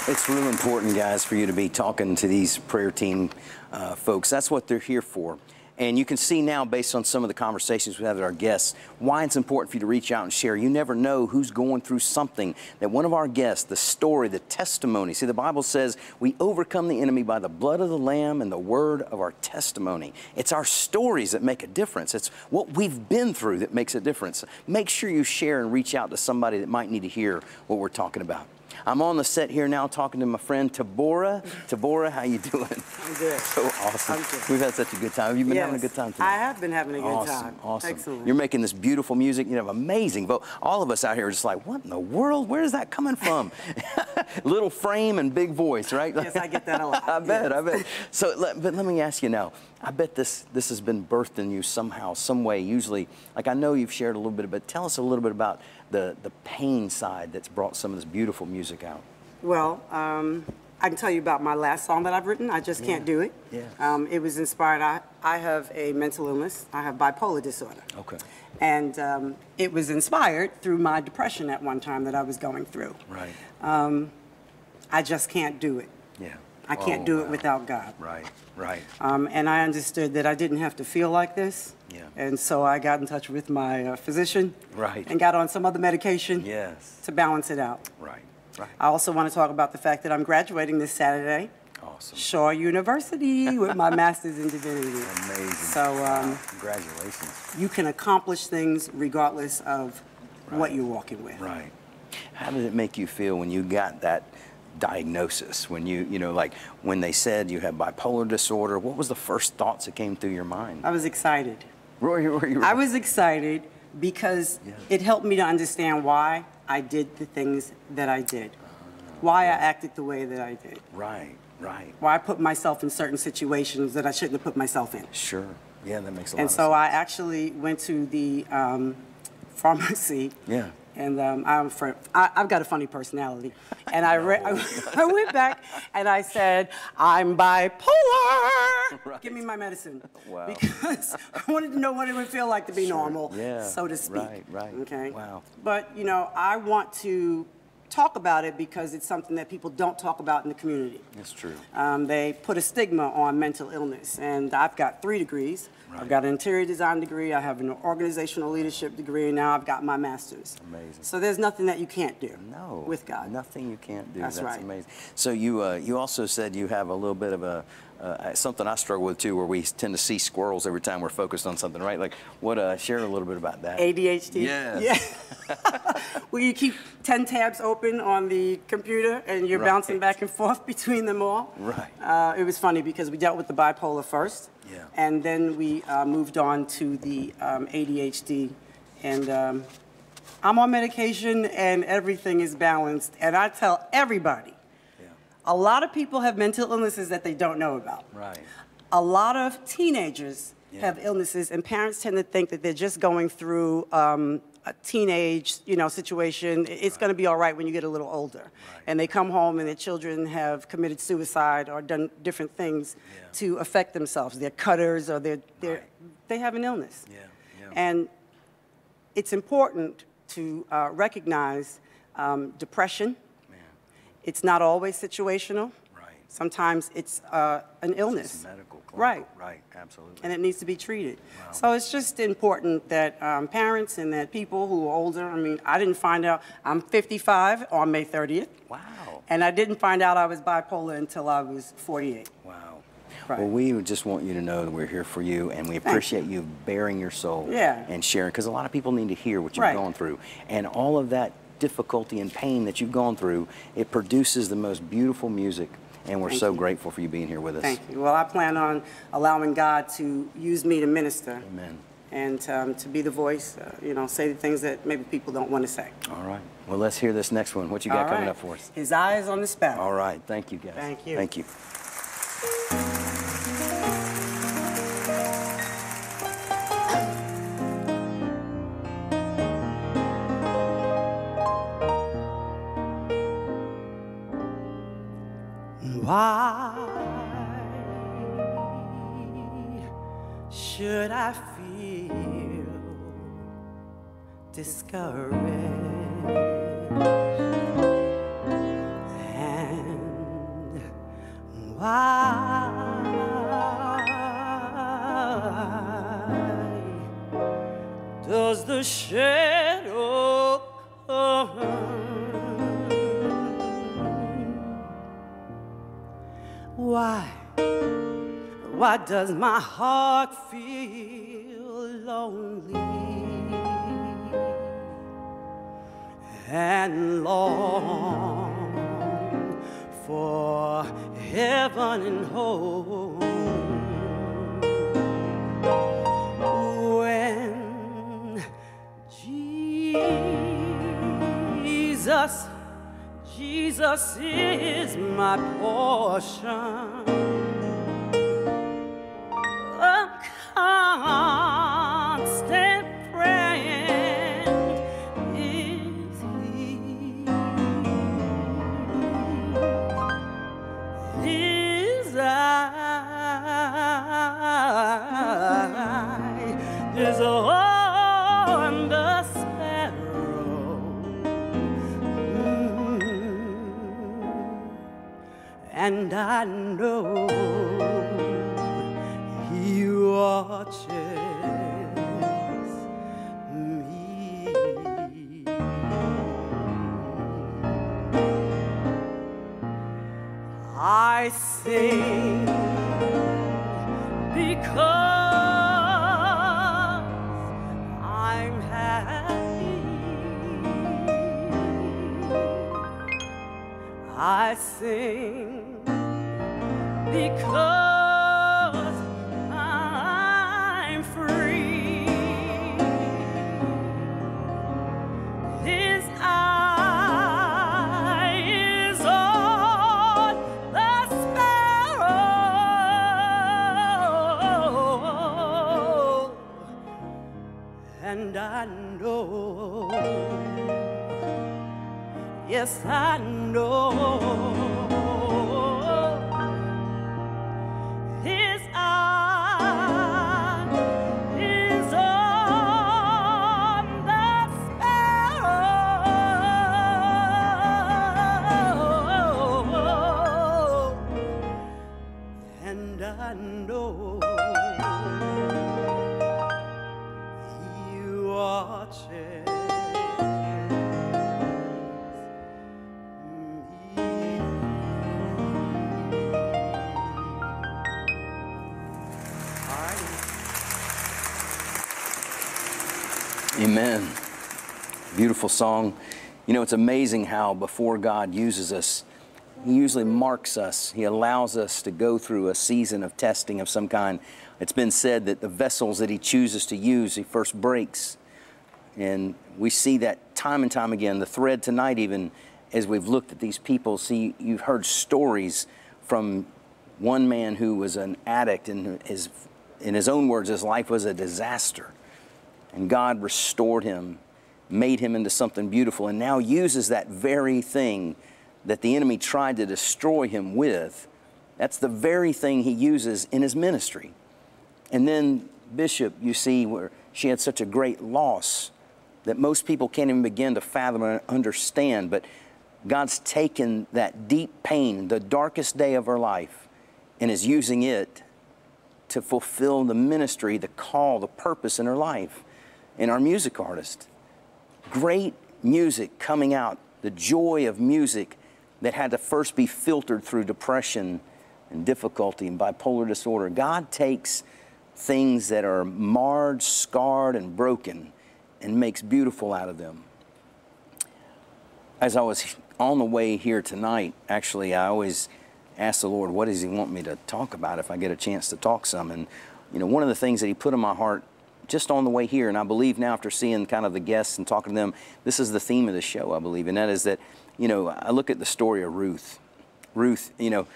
[SPEAKER 1] It's real important, guys, for you to be talking to these prayer team uh, folks. That's what they're here for. And you can see now, based on some of the conversations we have with our guests, why it's important for you to reach out and share. You never know who's going through something that one of our guests, the story, the testimony. See, the Bible says we overcome the enemy by the blood of the Lamb and the word of our testimony. It's our stories that make a difference. It's what we've been through that makes a difference. Make sure you share and reach out to somebody that might need to hear what we're talking about. I'm on the set here now talking to my friend Taborah. Taborah, how you doing?
[SPEAKER 2] I'm good.
[SPEAKER 1] So awesome.
[SPEAKER 2] Good.
[SPEAKER 1] We've had such a good time. Have you been having a good time tonight?
[SPEAKER 2] I have been having a good
[SPEAKER 1] awesome,
[SPEAKER 2] time.
[SPEAKER 1] Awesome.
[SPEAKER 2] Excellent.
[SPEAKER 1] You're making this beautiful music. You have amazing vote. All of us out here are just like, what in the world? Where is that coming from? Little frame and big voice, right?
[SPEAKER 2] Yes, I get that a lot.
[SPEAKER 1] I bet.
[SPEAKER 2] Yes.
[SPEAKER 1] I bet. So, let, but let me ask you now. I bet this this has been birthed in you somehow, some way. Usually, like I know you've shared a little bit, but tell us a little bit about the the pain side that's brought some of this beautiful music out.
[SPEAKER 2] Well, um, I can tell you about my last song that I've written. I just can't do it.
[SPEAKER 1] Yeah.
[SPEAKER 2] Um, it was inspired. I, I have a mental illness. I have bipolar disorder.
[SPEAKER 1] Okay.
[SPEAKER 2] And um, it was inspired through my depression at one time that I was going through.
[SPEAKER 1] Right.
[SPEAKER 2] I just can't do it.
[SPEAKER 1] Yeah.
[SPEAKER 2] I can't
[SPEAKER 1] Oh,
[SPEAKER 2] do
[SPEAKER 1] wow.
[SPEAKER 2] it without God.
[SPEAKER 1] Right. Right.
[SPEAKER 2] Um, and I understood that I didn't have to feel like this.
[SPEAKER 1] Yeah.
[SPEAKER 2] And so I got in touch with my uh, physician.
[SPEAKER 1] Right.
[SPEAKER 2] And got on some other medication.
[SPEAKER 1] Yes.
[SPEAKER 2] To balance it out.
[SPEAKER 1] Right. Right.
[SPEAKER 2] I also want to talk about the fact that I'm graduating this Saturday,
[SPEAKER 1] Awesome.
[SPEAKER 2] Shaw University, with my master's in divinity.
[SPEAKER 1] Amazing.
[SPEAKER 2] So um,
[SPEAKER 1] Congratulations.
[SPEAKER 2] you can accomplish things regardless of what you're walking with.
[SPEAKER 1] Right. How did it make you feel when you got that diagnosis? When you, you know, like when they said you had bipolar disorder, what was the first thoughts that came through your mind?
[SPEAKER 2] I was excited.
[SPEAKER 1] You, were you,
[SPEAKER 2] I was excited because
[SPEAKER 1] Yeah.
[SPEAKER 2] it helped me to understand why I did the things that I did, why I acted the way that I did.
[SPEAKER 1] Right. Right.
[SPEAKER 2] Why i put myself in certain situations that I shouldn't have put myself in.
[SPEAKER 1] Sure. Yeah, that makes a lot
[SPEAKER 2] And so. I actually went to the um, pharmacy.
[SPEAKER 1] Yeah.
[SPEAKER 2] And um, I'm for, I, I've got a funny personality. And I, re- I went back and I said, I'm bipolar. Give me my medicine.
[SPEAKER 1] Wow.
[SPEAKER 2] Because I wanted to know what it would feel like to be normal,
[SPEAKER 1] Yeah.
[SPEAKER 2] so to speak.
[SPEAKER 1] Right, right.
[SPEAKER 2] Okay.
[SPEAKER 1] Wow.
[SPEAKER 2] But, you know, I want to talk about it because it's something that people don't talk about in the community.
[SPEAKER 1] That's true.
[SPEAKER 2] Um, they put a stigma on mental illness, and I've got three degrees.
[SPEAKER 1] Right.
[SPEAKER 2] I've got an interior design degree, I have an organizational leadership degree, and now I've got my master's.
[SPEAKER 1] Amazing.
[SPEAKER 2] So there's nothing that you can't do
[SPEAKER 1] No.
[SPEAKER 2] with God.
[SPEAKER 1] Nothing you can't do.
[SPEAKER 2] That's right.
[SPEAKER 1] amazing. So you uh, you also said you have a little bit of a uh, something I struggle with too, where we tend to see squirrels every time we're focused on something, right? Like, what? Uh, share a little bit about that.
[SPEAKER 2] ADHD?
[SPEAKER 1] Yes.
[SPEAKER 2] Yeah. Well, you keep 10 tabs open on the computer and you're bouncing back and forth between them all.
[SPEAKER 1] Right.
[SPEAKER 2] Uh, it was funny because we dealt with the bipolar first.
[SPEAKER 1] Yeah.
[SPEAKER 2] And then we uh, moved on to the um, ADHD. And um, I'm on medication and everything is balanced. And I tell everybody,
[SPEAKER 1] Yeah.
[SPEAKER 2] A lot of people have mental illnesses that they don't know about.
[SPEAKER 1] Right.
[SPEAKER 2] A lot of teenagers
[SPEAKER 1] Yeah.
[SPEAKER 2] have illnesses, and parents tend to think that they're just going through um, a teenage, you know, situation. It's going to be all right when you get a little older. Right. And they come home and their children have committed suicide or done different things
[SPEAKER 1] Yeah.
[SPEAKER 2] to affect themselves. They're cutters or they're, they're,
[SPEAKER 1] Right.
[SPEAKER 2] they have an illness.
[SPEAKER 1] Yeah. Yeah.
[SPEAKER 2] And it's important to uh, recognize um, depression. It's not always situational.
[SPEAKER 1] Right.
[SPEAKER 2] Sometimes it's uh, an illness.
[SPEAKER 1] It's medical. clinical.
[SPEAKER 2] Right.
[SPEAKER 1] Right. Absolutely.
[SPEAKER 2] And it needs to be treated.
[SPEAKER 1] Wow.
[SPEAKER 2] So it's just important that um, parents and that people who are older, I mean, I didn't find out, I'm 55 on May 30th.
[SPEAKER 1] wow.
[SPEAKER 2] And I didn't find out I was bipolar until I was 48.
[SPEAKER 1] Wow.
[SPEAKER 2] Right.
[SPEAKER 1] Well, we just want you to know that we're here for you, and we appreciate you bearing your soul
[SPEAKER 2] Yeah.
[SPEAKER 1] and sharing, because a lot of people need to hear what you're
[SPEAKER 2] Right.
[SPEAKER 1] gone through, and all of that difficulty and pain that you've gone through. It produces the most beautiful music, and we're
[SPEAKER 2] Thank
[SPEAKER 1] so
[SPEAKER 2] you.
[SPEAKER 1] grateful for you being here with us.
[SPEAKER 2] Thank you. Well, I plan on allowing God to use me to minister
[SPEAKER 1] Amen.
[SPEAKER 2] and um, to be the voice, uh, you know, say the things that maybe people don't want to say.
[SPEAKER 1] All right. Well, let's hear this next one. What you got coming up for us?
[SPEAKER 2] His eyes on the sparrow.
[SPEAKER 1] All right. Thank you, guys.
[SPEAKER 2] Thank you.
[SPEAKER 1] Thank you.
[SPEAKER 2] Discouraged? And why does the shadow come? Why? Why does my heart yes,
[SPEAKER 1] song. You know, it's amazing how before God uses us, He usually marks us. He allows us to go through a season of testing of some kind. It's been said that the vessels that He chooses to use, He first breaks. And we see that time and time again. The thread tonight, even as we've looked at these people, see, you've heard stories from one man who was an addict, and his, in his own words, his life was a disaster. And God restored him, made him into something beautiful, and now uses that very thing that the enemy tried to destroy him with. That's the very thing he uses in his ministry. And then, Bishop, you see where she had such a great loss that most people can't even begin to fathom and understand. But God's taken that deep pain, the darkest day of her life, and is using it to fulfill the ministry, the call, the purpose in her life. And our music artist, great music coming out, the joy of music that had to first be filtered through depression and difficulty and bipolar disorder. God takes things that are marred, scarred, and broken and makes beautiful out of them. As I was on the way here tonight, actually, I always ask the Lord, what does He want me to talk about if I get a chance to talk some? And, you know, one of the things that He put in my heart just on the way here, and I believe now after seeing kind of the guests and talking to them, this is the theme of the show, I believe, and that is that, you know, I look at the story of Ruth. Ruth, you know,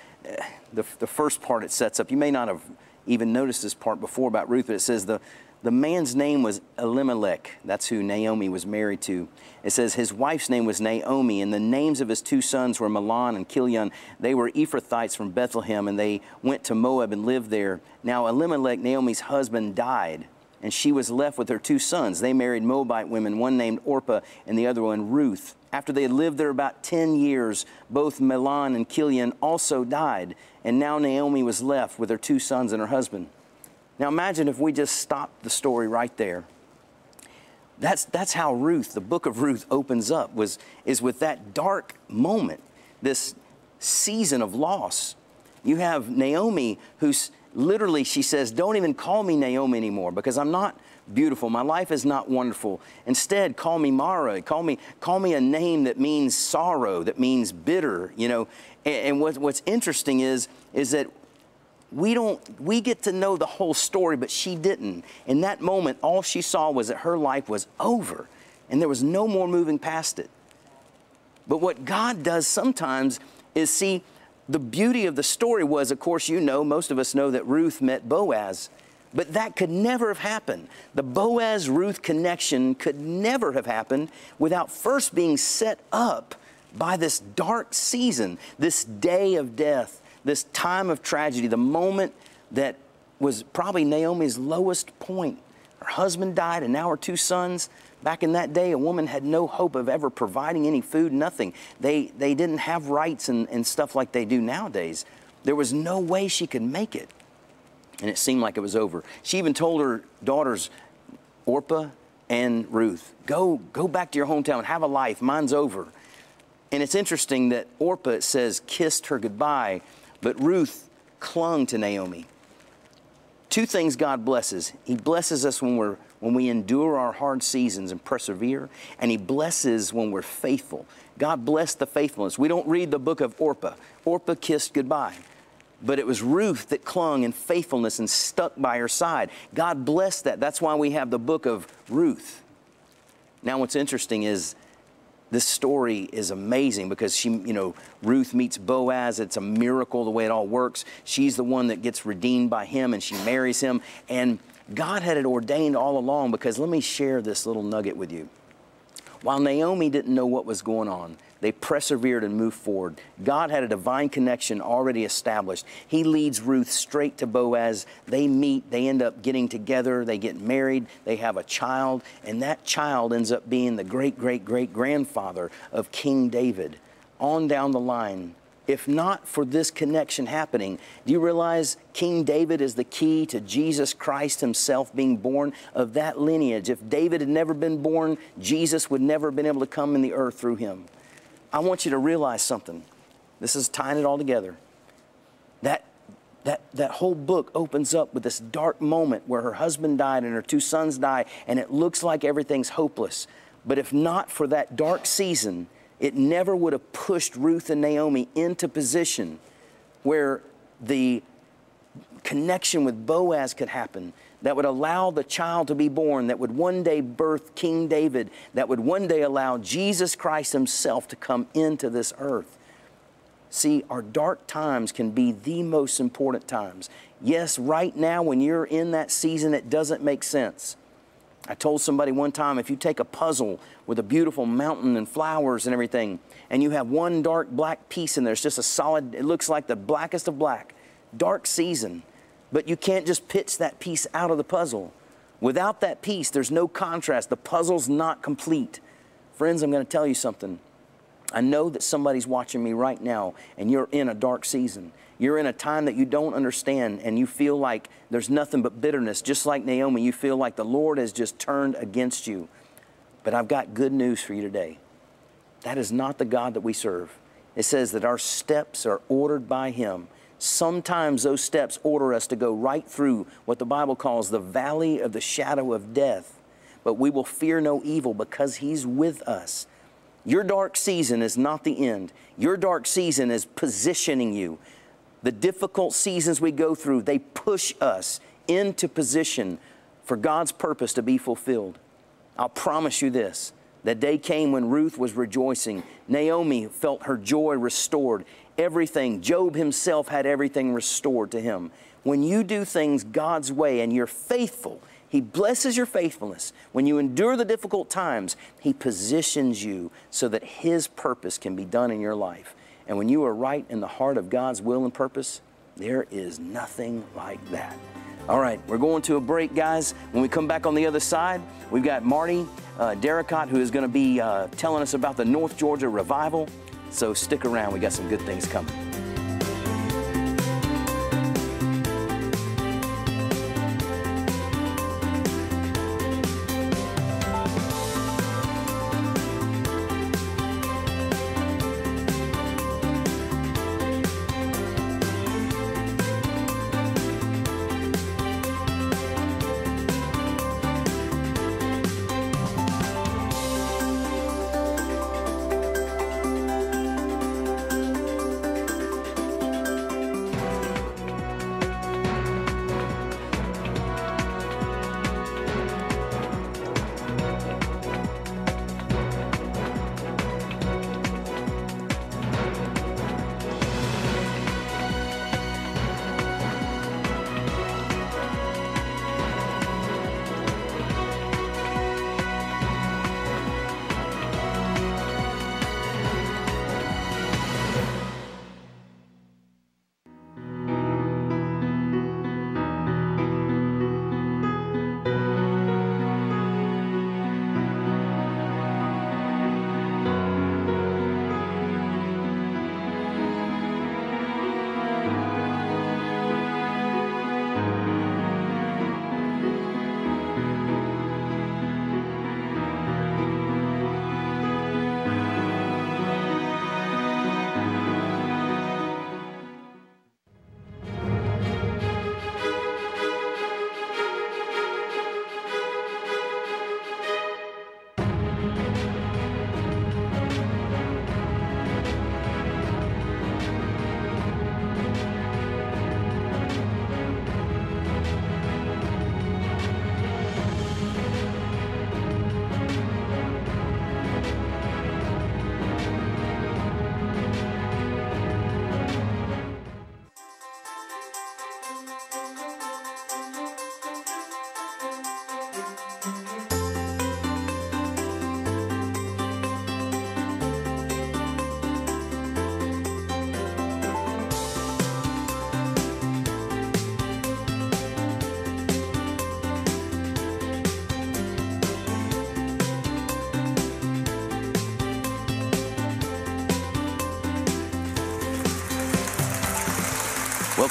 [SPEAKER 1] the, the first part it sets up, you may not have even noticed this part before about Ruth, but it says the, the man's name was Elimelech. That's who Naomi was married to. It says his wife's name was Naomi, and the names of his two sons were Mahlon and Chilion. They were Ephrathites from Bethlehem, and they went to Moab and lived there. Now Elimelech, Naomi's husband, died, and she was left with her two sons. They married Moabite women, one named Orpah and the other one Ruth. After they had lived there about 10 years, both Mahlon and Chilion also died, and now Naomi was left with her two sons and her husband. Now imagine if we just stopped the story right there. That's, that's how Ruth, the book of Ruth, opens up, was, is with that dark moment, this season of loss. You have Naomi, who's literally, she says, Don't even call me Naomi anymore because I'm not beautiful. My life is not wonderful. Instead, call me Mara. Call me, call me a name that means sorrow, that means bitter, you know. And, and what, what's interesting is, is that we don't we get to know the whole story but she didn't in that moment all she saw was that her life was over and there was no more moving past it but what god does sometimes is see the beauty of the story was of course you know most of us know that ruth met boaz but that could never have happened the boaz ruth connection could never have happened without first being set up by this dark season this day of death this time of tragedy, the moment that was probably Naomi's lowest point. Her husband died, and now her two sons. Back in that day, a woman had no hope of ever providing any food, nothing. They, they didn't have rights and, and stuff like they do nowadays. There was no way she could make it. And it seemed like it was over. She even told her daughters, Orpah and Ruth, go, go back to your hometown, have a life, mine's over. And it's interesting that Orpah, says, kissed her goodbye, but Ruth clung to Naomi. Two things God blesses. He blesses us when, we're, when we endure our hard seasons and persevere, and He blesses when we're faithful. God blessed the faithfulness. We don't read the book of Orpah. Orpah kissed goodbye. But it was Ruth that clung in faithfulness and stuck by her side. God blessed that. That's why we have the book of Ruth. Now, what's interesting is this story is amazing because she, you know, Ruth meets Boaz. It's a miracle the way it all works. She's the one that gets redeemed by him and she marries him. And God had it ordained all along because let me share this little nugget with you. While Naomi didn't know what was going on, they persevered and moved forward. God had a divine connection already established. He leads Ruth straight to Boaz. They meet, they end up getting together, they get married, they have a child, and that child ends up being the great, great, great grandfather of King David. On down the line, if not for this connection happening, do you realize King David is the key to Jesus Christ himself being born of that lineage? If David had never been born, Jesus would never have been able to come in the earth through him. I want you to realize something. This is tying it all together. That, that, that whole book opens up with this dark moment where her husband died and her two sons die, and it looks like everything's hopeless. But if not for that dark season, it never would have pushed Ruth and Naomi into position where the connection with Boaz could happen that would allow the child to be born, that would one day birth King David, that would one day allow Jesus Christ Himself to come into this earth. See, our dark times can be the most important times. Yes, right now, when you're in that season, it doesn't make sense. I told somebody one time if you take a puzzle with a beautiful mountain and flowers and everything, and you have one dark black piece in there, it's just a solid, it looks like the blackest of black, dark season. But you can't just pitch that piece out of the puzzle. Without that piece, there's no contrast. The puzzle's not complete. Friends, I'm going to tell you something. I know that somebody's watching me right now and you're in a dark season. You're in a time that you don't understand and you feel like there's nothing but bitterness. Just like Naomi, you feel like the Lord has just turned against you. But I've got good news for you today. That is not the God that we serve. It says that our steps are ordered by Him. Sometimes those steps order us to go right through what the Bible calls the valley of the shadow of death. But we will fear no evil because He's with us. Your dark season is not the end. Your dark season is positioning you. The difficult seasons we go through, they push us into position for God's purpose to be fulfilled. I'll promise you this. That day came when Ruth was rejoicing. Naomi felt her joy restored everything. Job himself had everything restored to him. When you do things God's way and you're faithful, He blesses your faithfulness. When you endure the difficult times, He positions you so that His purpose can be done in your life. And when you are right in the heart of God's will and purpose, there is nothing like that. All right, we're going to a break, guys. When we come back on the other side, we've got Marty uh, Darracott, who is going to be uh, telling us about the North Georgia revival. So stick around, we got some good things coming.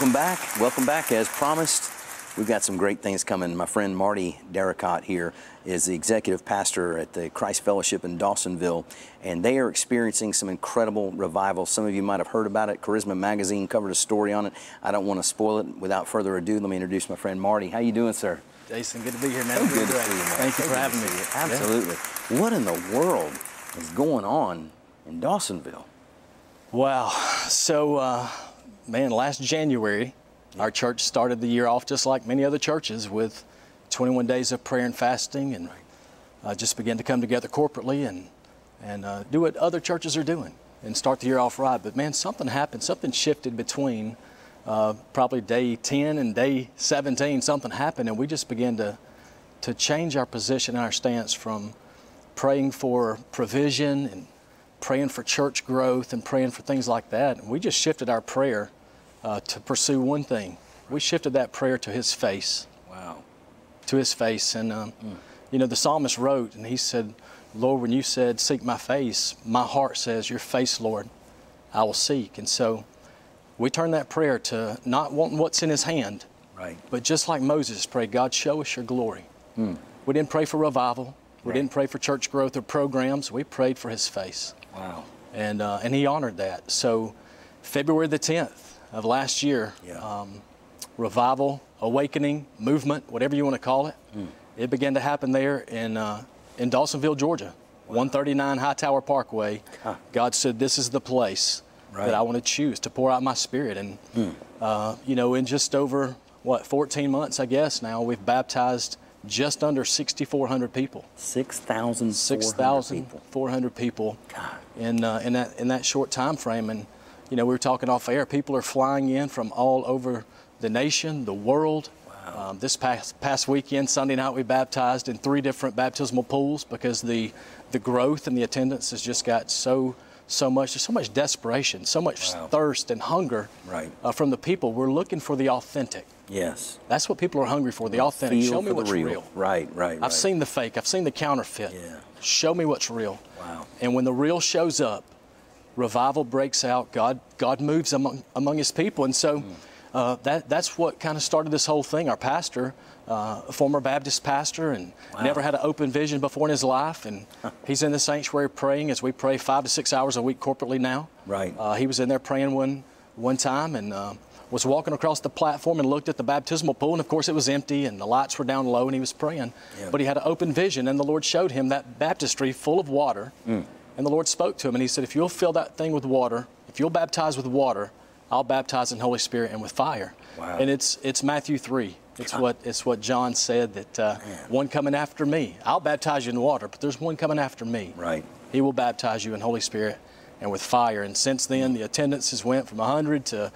[SPEAKER 1] Welcome back. Welcome back. As promised, we've got some great things coming. My friend Marty Darracott here is the executive pastor at the Christ Fellowship in Dawsonville, and they are experiencing some incredible revival. Some of you might have heard about it. Charisma Magazine covered a story on it. I don't want to spoil it. Without further ado, let me introduce my friend Marty. How you doing, sir?
[SPEAKER 7] Jason, good to be here, man.
[SPEAKER 1] So good to see you, man.
[SPEAKER 7] Thank you for having me.
[SPEAKER 1] Absolutely. What in the world is going on in Dawsonville?
[SPEAKER 7] Wow. So, uh, man, last January, our church started the year off just like many other churches with 21 days of prayer and fasting and uh, just began to come together corporately and, and uh, do what other churches are doing and start the year off right. But, man, something happened. Something shifted between uh, probably day 10 and day 17. Something happened, and we just began to, to change our position and our stance from praying for provision and praying for church growth and praying for things like that. And we just shifted our prayer uh, to pursue one thing. We shifted that prayer to His face,
[SPEAKER 1] Wow.
[SPEAKER 7] to His face. And, um, you know, the psalmist wrote, and he said, Lord, when you said, Seek my face, my heart says, Your face, Lord, I will seek. And so we turned that prayer to not wanting what's in His hand,
[SPEAKER 1] Right.
[SPEAKER 7] but just like Moses prayed, God, show us your glory. We didn't pray for revival. We
[SPEAKER 1] Right.
[SPEAKER 7] didn't pray for church growth or programs. We prayed for his face.
[SPEAKER 1] Wow.
[SPEAKER 7] And, uh, and he honored that. So, February the 10th of last year,
[SPEAKER 1] Yeah.
[SPEAKER 7] um, revival, awakening, movement, whatever you want to call it,
[SPEAKER 1] Hmm.
[SPEAKER 7] it began to happen there in, uh, in Dawsonville, Georgia, 139 Hightower Parkway. God said, This is the place
[SPEAKER 1] Right.
[SPEAKER 7] That I want to choose to pour out my spirit. And, uh, you know, in just over, what, 14 months, I guess now, we've baptized just under 6,400 people.
[SPEAKER 1] 6,400 people.
[SPEAKER 7] 6,400 people in, uh, in, that, in that short time frame. And, you know, we were talking off air, people are flying in from all over the nation, the world. Um, this past, past weekend, Sunday night, we baptized in three different baptismal pools because the, the growth and the attendance has just got so, so much, there's so much desperation, so much
[SPEAKER 1] Wow.
[SPEAKER 7] thirst and hunger
[SPEAKER 1] Right.
[SPEAKER 7] uh, from the people. We're looking for the authentic.
[SPEAKER 1] Yes.
[SPEAKER 7] That's what people are hungry for, the authentic.
[SPEAKER 1] Feel
[SPEAKER 7] Show me what's
[SPEAKER 1] real.
[SPEAKER 7] real.
[SPEAKER 1] Right, right,
[SPEAKER 7] I've
[SPEAKER 1] right.
[SPEAKER 7] seen the fake. I've seen the counterfeit.
[SPEAKER 1] Yeah.
[SPEAKER 7] Show me what's real.
[SPEAKER 1] Wow.
[SPEAKER 7] And when the real shows up, revival breaks out. God, God moves among, among His people, and so
[SPEAKER 1] Hmm.
[SPEAKER 7] uh, that that's what kind of started this whole thing. Our pastor, uh, a former Baptist pastor, and never had an open vision before in his life, and he's in the sanctuary praying as we pray five to six hours a week corporately now.
[SPEAKER 1] Right.
[SPEAKER 7] Uh, he was in there praying one one time and. Uh, was walking across the platform and looked at the baptismal pool, and of course it was empty and the lights were down low, and he was praying.
[SPEAKER 1] Yeah.
[SPEAKER 7] But he had an open vision, and the Lord showed him that baptistry full of water.
[SPEAKER 1] Mm.
[SPEAKER 7] And the Lord spoke to him, and he said, If you'll fill that thing with water, if you'll baptize with water, I'll baptize in Holy Spirit and with fire.
[SPEAKER 1] Wow.
[SPEAKER 7] And it's it's Matthew 3. It's what it's what John said that uh, one coming after me. I'll baptize you in water, but there's one coming after me.
[SPEAKER 1] Right.
[SPEAKER 7] He will baptize you in Holy Spirit and with fire. And since then, the attendance has went from 100 to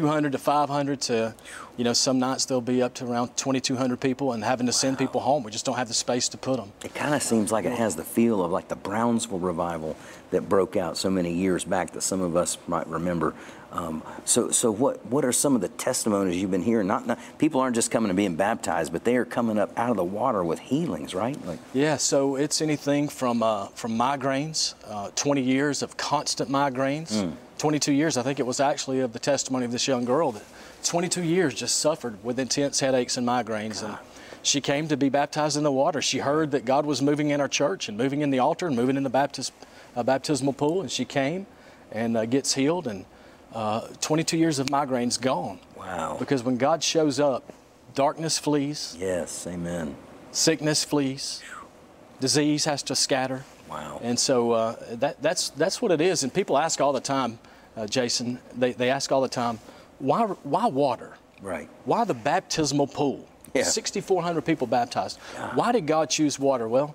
[SPEAKER 7] 200 to 500 to, you know, some nights they'll be up to around 2,200 people and having to send people home. We just don't have the space to put them.
[SPEAKER 1] It kind of seems like it has the feel of like the Brownsville revival that broke out so many years back that some of us might remember. Um, so, so what, what are some of the testimonies you've been hearing? Not, not people aren't just coming and being baptized, but they are coming up out of the water with healings, right? Like,
[SPEAKER 7] Yeah, so it's anything from uh, from migraines, uh, 20 years of constant migraines, 22 years, I think it was actually of the testimony of this young girl that 22 years just suffered with intense headaches and migraines. And she came to be baptized in the water. She heard that God was moving in our church and moving in the altar and moving in the baptis- uh, baptismal pool, and she came and uh, gets healed. And uh, 22 years of migraines gone.
[SPEAKER 1] Wow.
[SPEAKER 7] Because when God shows up, darkness flees,
[SPEAKER 1] yes, amen.
[SPEAKER 7] sickness flees, disease has to scatter.
[SPEAKER 1] Wow.
[SPEAKER 7] And so uh, that, that's, that's what it is. And people ask all the time, uh, Jason, they, they ask all the time, why, why water?
[SPEAKER 1] Right.
[SPEAKER 7] Why the baptismal pool?
[SPEAKER 1] Yeah.
[SPEAKER 7] 6,400 people baptized. Why did God choose water? Well,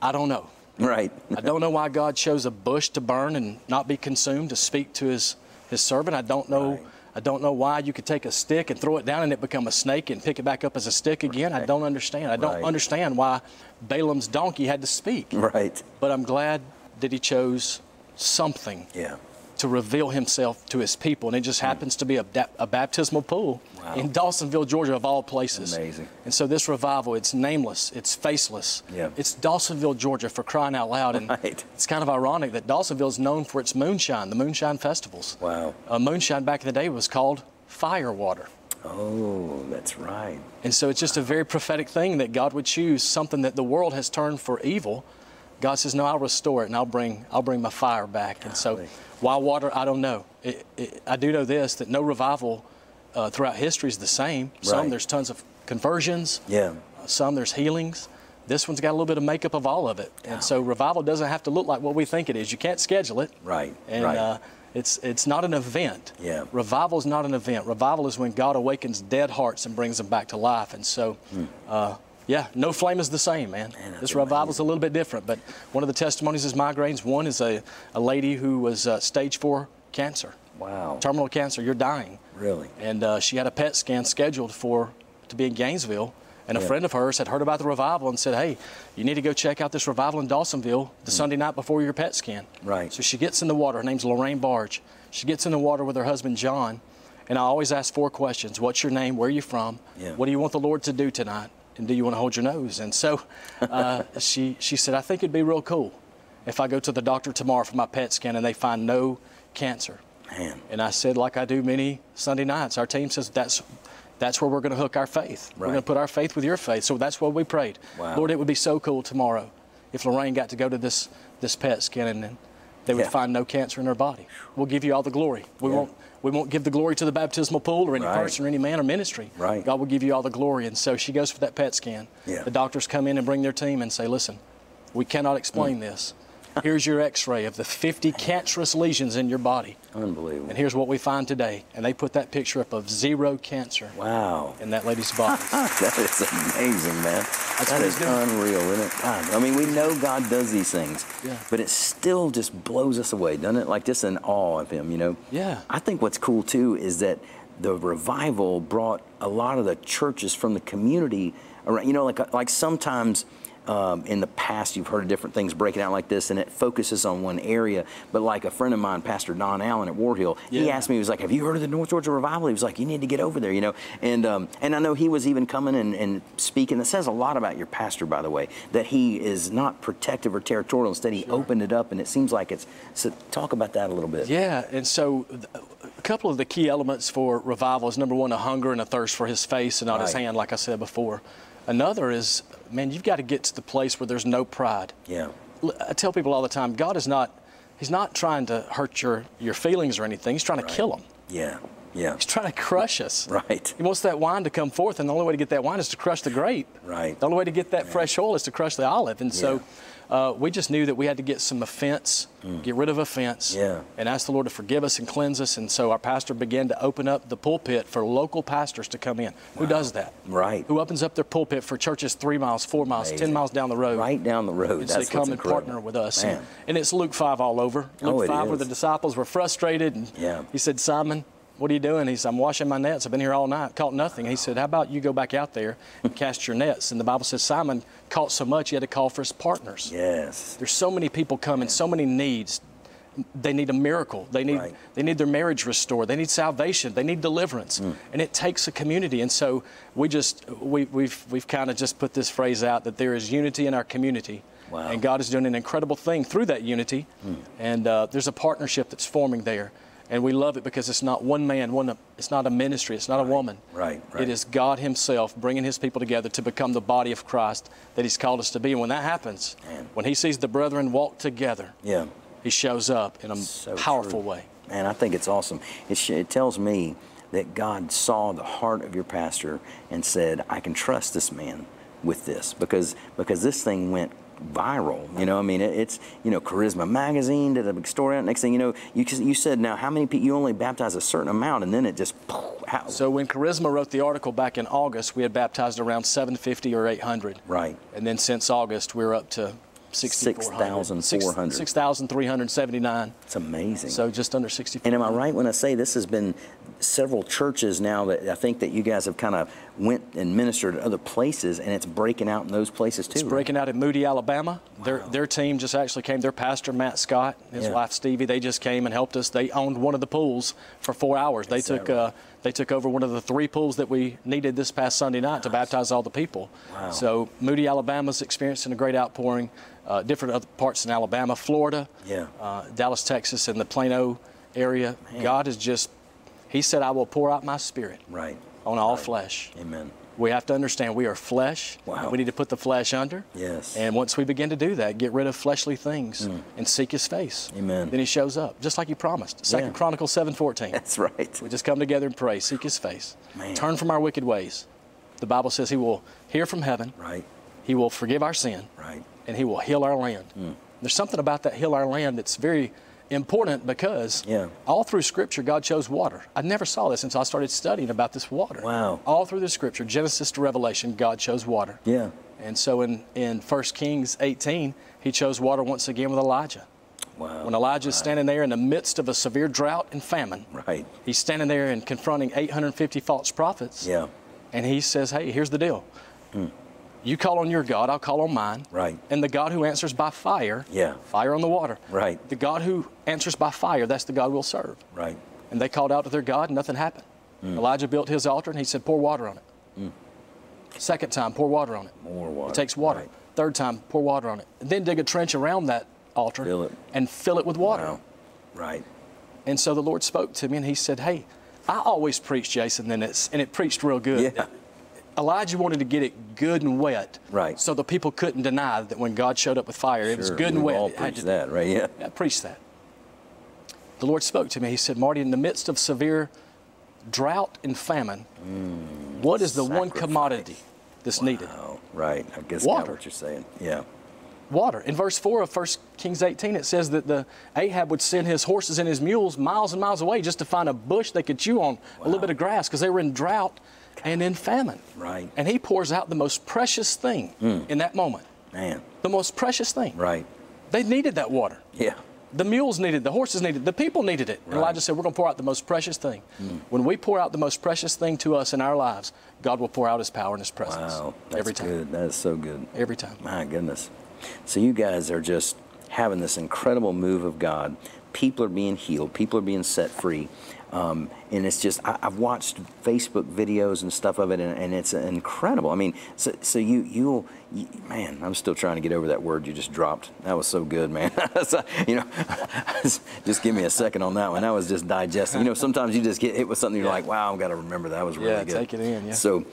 [SPEAKER 7] I don't know.
[SPEAKER 1] Right.
[SPEAKER 7] I don't know why God chose a bush to burn and not be consumed to speak to his, his servant. I don't know.
[SPEAKER 1] Right.
[SPEAKER 7] I don't know why you could take a stick and throw it down and it become a snake and pick it back up as a stick again. I don't understand. I don't
[SPEAKER 1] Right.
[SPEAKER 7] understand why Balaam's donkey had to speak.
[SPEAKER 1] Right.
[SPEAKER 7] But I'm glad that he chose something
[SPEAKER 1] Yeah.
[SPEAKER 7] To reveal himself to his people. And it just happens to be a, a baptismal pool
[SPEAKER 1] Wow.
[SPEAKER 7] in Dawsonville, Georgia, of all places.
[SPEAKER 1] Amazing.
[SPEAKER 7] And so this revival, it's nameless, it's faceless.
[SPEAKER 1] Yeah.
[SPEAKER 7] It's Dawsonville, Georgia, for crying out loud. And
[SPEAKER 1] Right.
[SPEAKER 7] it's kind of ironic that Dawsonville is known for its moonshine, the moonshine festivals.
[SPEAKER 1] Wow.
[SPEAKER 7] Uh, moonshine back in the day was called fire water.
[SPEAKER 1] Oh, that's right.
[SPEAKER 7] And so it's just a very prophetic thing that God would choose something that the world has turned for evil. God says, "No, I'll restore it, and I'll bring I'll bring my fire back." And so, why water? I don't know. It, it, I do know this: that no revival uh, throughout history is the same. Some
[SPEAKER 1] Right.
[SPEAKER 7] there's tons of conversions.
[SPEAKER 1] Yeah.
[SPEAKER 7] Some there's healings. This one's got a little bit of makeup of all of it. And so revival doesn't have to look like what we think it is. You can't schedule it.
[SPEAKER 1] Right,
[SPEAKER 7] And
[SPEAKER 1] right.
[SPEAKER 7] Uh, it's it's not an event.
[SPEAKER 1] Yeah.
[SPEAKER 7] Revival is not an event. Revival is when God awakens dead hearts and brings them back to life. And so, uh, yeah, no flame is the same, man.
[SPEAKER 1] That's
[SPEAKER 7] this revival is a little bit different. But one of the testimonies is migraines. One is a, a lady who was uh, stage four cancer,
[SPEAKER 1] Wow.
[SPEAKER 7] terminal cancer. You're dying.
[SPEAKER 1] Really?
[SPEAKER 7] And uh, she had a PET scan scheduled for to be in Gainesville. And a
[SPEAKER 1] Yeah.
[SPEAKER 7] friend of hers had heard about the revival and said, "Hey, you need to go check out this revival in Dawsonville the Sunday night before your PET scan."
[SPEAKER 1] Right.
[SPEAKER 7] So she gets in the water. Her name's Lorraine Barge. She gets in the water with her husband John, and I always ask four questions: What's your name? Where are you from?
[SPEAKER 1] Yeah.
[SPEAKER 7] What do you want the Lord to do tonight? And do you want to hold your nose? And so uh, she she said, "I think it'd be real cool if I go to the doctor tomorrow for my PET scan and they find no cancer."
[SPEAKER 1] Man.
[SPEAKER 7] And I said, like I do many Sunday nights, our team says that's that's where we're going to hook our faith. We're going to put our faith with your faith. So that's what we prayed.
[SPEAKER 1] Wow.
[SPEAKER 7] Lord, it would be so cool tomorrow if Lorraine got to go to this this PET scan and they would
[SPEAKER 1] Yeah.
[SPEAKER 7] find no cancer in her body. We'll give you all the glory. We
[SPEAKER 1] Yeah.
[SPEAKER 7] won't we won't give the glory to the baptismal pool or any
[SPEAKER 1] Right.
[SPEAKER 7] person or any man or ministry.
[SPEAKER 1] Right.
[SPEAKER 7] God will give you all the glory. And so she goes for that PET scan.
[SPEAKER 1] Yeah.
[SPEAKER 7] The doctors come in and bring their team and say, listen, we cannot explain
[SPEAKER 1] Mm.
[SPEAKER 7] this. Here's your x-ray of the 50 cancerous lesions in your body.
[SPEAKER 1] Unbelievable.
[SPEAKER 7] And here's what we find today. And they put that picture up of zero cancer
[SPEAKER 1] Wow.
[SPEAKER 7] in that lady's body.
[SPEAKER 1] that is amazing, man.
[SPEAKER 7] That's
[SPEAKER 1] that is unreal, isn't it? God, I mean, we know God does these things,
[SPEAKER 7] Yeah.
[SPEAKER 1] but it still just blows us away, doesn't it? Like just in awe of Him, you know?
[SPEAKER 7] Yeah.
[SPEAKER 1] I think what's cool too is that the revival brought a lot of the churches from the community around. You know, like like sometimes. Um, in the past, you've heard of different things breaking out like this, and it focuses on one area. But like a friend of mine, Pastor Don Allen at Ward Hill, he asked me, he was like, "Have you heard of the North Georgia Revival?" He was like, "You need to get over there," you know. And um, and I know he was even coming and, and speaking. That says a lot about your pastor, by the way, that he is not protective or territorial. Instead, he opened it up, and it seems like it's. So talk about that a little bit.
[SPEAKER 7] Yeah, and so th- a couple of the key elements for revival is number one, a hunger and a thirst for his face and not his hand, like I said before. Another is, man, you've got to get to the place where there's no pride.
[SPEAKER 1] Yeah.
[SPEAKER 7] I tell people all the time, God is not, He's not trying to hurt your, your feelings or anything. He's trying to kill them.
[SPEAKER 1] Yeah. Yeah.
[SPEAKER 7] He's trying to crush us.
[SPEAKER 1] Right.
[SPEAKER 7] He wants that wine to come forth, and the only way to get that wine is to crush the grape.
[SPEAKER 1] Right.
[SPEAKER 7] The only way to get that fresh oil is to crush the olive. And so uh, we just knew that we had to get some offense, get rid of offense,
[SPEAKER 1] Mm. Yeah.
[SPEAKER 7] and ask the Lord to forgive us and cleanse us. And so our pastor began to open up the pulpit for local pastors to come in. Who does that?
[SPEAKER 1] Right.
[SPEAKER 7] Who opens up their pulpit for churches three miles, four miles,
[SPEAKER 1] Amazing.
[SPEAKER 7] 10 miles down the road?
[SPEAKER 1] Right down the road.
[SPEAKER 7] And
[SPEAKER 1] That's
[SPEAKER 7] so they come and
[SPEAKER 1] incredible.
[SPEAKER 7] partner with us. And, and it's Luke 5 all over. Luke
[SPEAKER 1] Oh, it
[SPEAKER 7] 5 where the disciples were frustrated. And
[SPEAKER 1] Yeah.
[SPEAKER 7] he said, Simon, what are you doing? He said, I'm washing my nets. I've been here all night, caught nothing. He said, How about you go back out there and cast your nets? And the Bible says Simon caught so much he had to call for his partners.
[SPEAKER 1] Yes.
[SPEAKER 7] There's so many people coming, so many needs. They need a miracle. They need
[SPEAKER 1] Right.
[SPEAKER 7] they need their marriage restored. They need salvation. They need deliverance.
[SPEAKER 1] Mm.
[SPEAKER 7] And it takes a community. And so we just we, we've we've kind of just put this phrase out that there is unity in our community.
[SPEAKER 1] Wow.
[SPEAKER 7] And God is doing an incredible thing through that unity. And uh, there's a partnership that's forming there. And we love it because it's not one man, one it's not a ministry, it's not a woman.
[SPEAKER 1] right, right.
[SPEAKER 7] It is God Himself bringing His people together to become the body of Christ that He's called us to be. And when that happens,
[SPEAKER 1] Man.
[SPEAKER 7] when He sees the brethren walk together,
[SPEAKER 1] Yeah.
[SPEAKER 7] He shows up in a
[SPEAKER 1] So
[SPEAKER 7] powerful
[SPEAKER 1] true.
[SPEAKER 7] way.
[SPEAKER 1] Man, I think it's awesome. It, sh- it tells me that God saw the heart of your pastor and said, I can trust this man with this because because this thing went viral. You know, I mean, it, it's you know, Charisma Magazine did a big story on it. Next thing you know, you you said now how many people you only baptize a certain amount, and then it just how,
[SPEAKER 7] So when Charisma wrote the article back in August, we had baptized around 750 or 800.
[SPEAKER 1] Right.
[SPEAKER 7] And then since August, we're up to 6,400.
[SPEAKER 1] 6,400.
[SPEAKER 7] 6,379.
[SPEAKER 1] it's amazing.
[SPEAKER 7] So just under 64.
[SPEAKER 1] And am I right when I say this has been several churches now that I think that you guys have kind of went and ministered at other places, and it's breaking out in those places too.
[SPEAKER 7] It's breaking out in Moody, Alabama. Their their team just actually came. Their pastor Matt Scott, his
[SPEAKER 1] Yeah.
[SPEAKER 7] wife Stevie, they just came and helped us. They owned one of the pools for four hours. They
[SPEAKER 1] Is
[SPEAKER 7] took
[SPEAKER 1] right?
[SPEAKER 7] uh, they took over one of the three pools that we needed this past Sunday night to baptize all the people.
[SPEAKER 1] Wow.
[SPEAKER 7] So Moody, Alabama's experiencing a great outpouring. Uh, different other parts in Alabama, Florida,
[SPEAKER 1] Yeah.
[SPEAKER 7] uh, Dallas, Texas, and the Plano area. God is just He said, I will pour out my spirit
[SPEAKER 1] Right.
[SPEAKER 7] on all flesh.
[SPEAKER 1] Amen.
[SPEAKER 7] We have to understand we are flesh.
[SPEAKER 1] Wow.
[SPEAKER 7] We need to put the flesh under.
[SPEAKER 1] Yes.
[SPEAKER 7] And once we begin to do that, get rid of fleshly things and seek His face.
[SPEAKER 1] Mm. Amen.
[SPEAKER 7] Then He shows up, just like He promised. Second
[SPEAKER 1] Yeah.
[SPEAKER 7] Chronicles seven fourteen.
[SPEAKER 1] That's right.
[SPEAKER 7] We just come together and pray, seek His face,
[SPEAKER 1] Man.
[SPEAKER 7] turn from our wicked ways. The Bible says He will hear from heaven.
[SPEAKER 1] Right.
[SPEAKER 7] He will forgive our sin.
[SPEAKER 1] Right.
[SPEAKER 7] And He will heal our land.
[SPEAKER 1] Mm.
[SPEAKER 7] There's something about that heal our land that's very important because
[SPEAKER 1] Yeah.
[SPEAKER 7] all through Scripture, God chose water. I never saw this until I started studying about this water.
[SPEAKER 1] Wow.
[SPEAKER 7] All through the Scripture, Genesis to Revelation, God chose water.
[SPEAKER 1] Yeah.
[SPEAKER 7] And so in, in 1 Kings 18, He chose water once again with Elijah.
[SPEAKER 1] Wow.
[SPEAKER 7] When Elijah's standing there in the midst of a severe drought and famine,
[SPEAKER 1] Right.
[SPEAKER 7] he's standing there and confronting 850 false prophets.
[SPEAKER 1] Yeah.
[SPEAKER 7] And he says, Hey, here's the deal. Hmm. You call on your God, I'll call on mine.
[SPEAKER 1] Right.
[SPEAKER 7] And the God who answers by fire,
[SPEAKER 1] Yeah.
[SPEAKER 7] fire on the water.
[SPEAKER 1] Right.
[SPEAKER 7] The God who answers by fire, that's the God we'll serve.
[SPEAKER 1] Right.
[SPEAKER 7] And they called out to their God, and nothing happened.
[SPEAKER 1] Hmm.
[SPEAKER 7] Elijah built his altar, and he said, Pour water on it. Second time, pour water on it.
[SPEAKER 1] More water.
[SPEAKER 7] It takes water.
[SPEAKER 1] Right.
[SPEAKER 7] Third time, pour water on it. And then dig a trench around that altar
[SPEAKER 1] Fill
[SPEAKER 7] and fill it with water.
[SPEAKER 1] Wow. Right.
[SPEAKER 7] And so the Lord spoke to me, and He said, Hey, I always preach, Jason, and, it's, and it preached real good.
[SPEAKER 1] Yeah.
[SPEAKER 7] Elijah wanted to get it good and wet.
[SPEAKER 1] Right.
[SPEAKER 7] So the people couldn't deny that when God showed up with fire, it was good and wet.
[SPEAKER 1] all preached
[SPEAKER 7] to-
[SPEAKER 1] that, right? Yeah.
[SPEAKER 7] I preached that. The Lord spoke to me. He said, Marty, in the midst of severe drought and famine, what is the one
[SPEAKER 1] Mm,
[SPEAKER 7] commodity that's needed?
[SPEAKER 1] Oh, right. I guess
[SPEAKER 7] Water.
[SPEAKER 1] what you're saying. Yeah.
[SPEAKER 7] Water. In verse 4 of 1 Kings 18, it says that the Ahab would send his horses and his mules miles and miles away just to find a bush they could chew on, a little bit of grass, because they were in drought and in famine.
[SPEAKER 1] Right.
[SPEAKER 7] And he pours out the most precious thing hmm. in that moment.
[SPEAKER 1] Man.
[SPEAKER 7] The most precious thing.
[SPEAKER 1] Right.
[SPEAKER 7] They needed that water.
[SPEAKER 1] Yeah.
[SPEAKER 7] The mules needed, it, the horses needed, it, the people needed it. And Elijah said, We're going to pour out the most precious thing. Hmm. When we pour out the most precious thing to us in our lives, God will pour out His power and His presence.
[SPEAKER 1] Wow. That's
[SPEAKER 7] Every time.
[SPEAKER 1] good. That is so good.
[SPEAKER 7] Every time.
[SPEAKER 1] My goodness. So you guys are just having this incredible move of God. People are being healed. People are being set free. Um, and it's just, I, I've watched Facebook videos and stuff of it, and, and it's incredible. I mean, so, so you, you'll, you, man, I'm still trying to get over that word you just dropped. That was so good, man. So, you know, just give me a second on that one. That was just digesting. You know, sometimes you just get hit with something, you're like, wow, I've got to remember that. Was really
[SPEAKER 7] Yeah,
[SPEAKER 1] good.
[SPEAKER 7] take it in, yeah.
[SPEAKER 1] So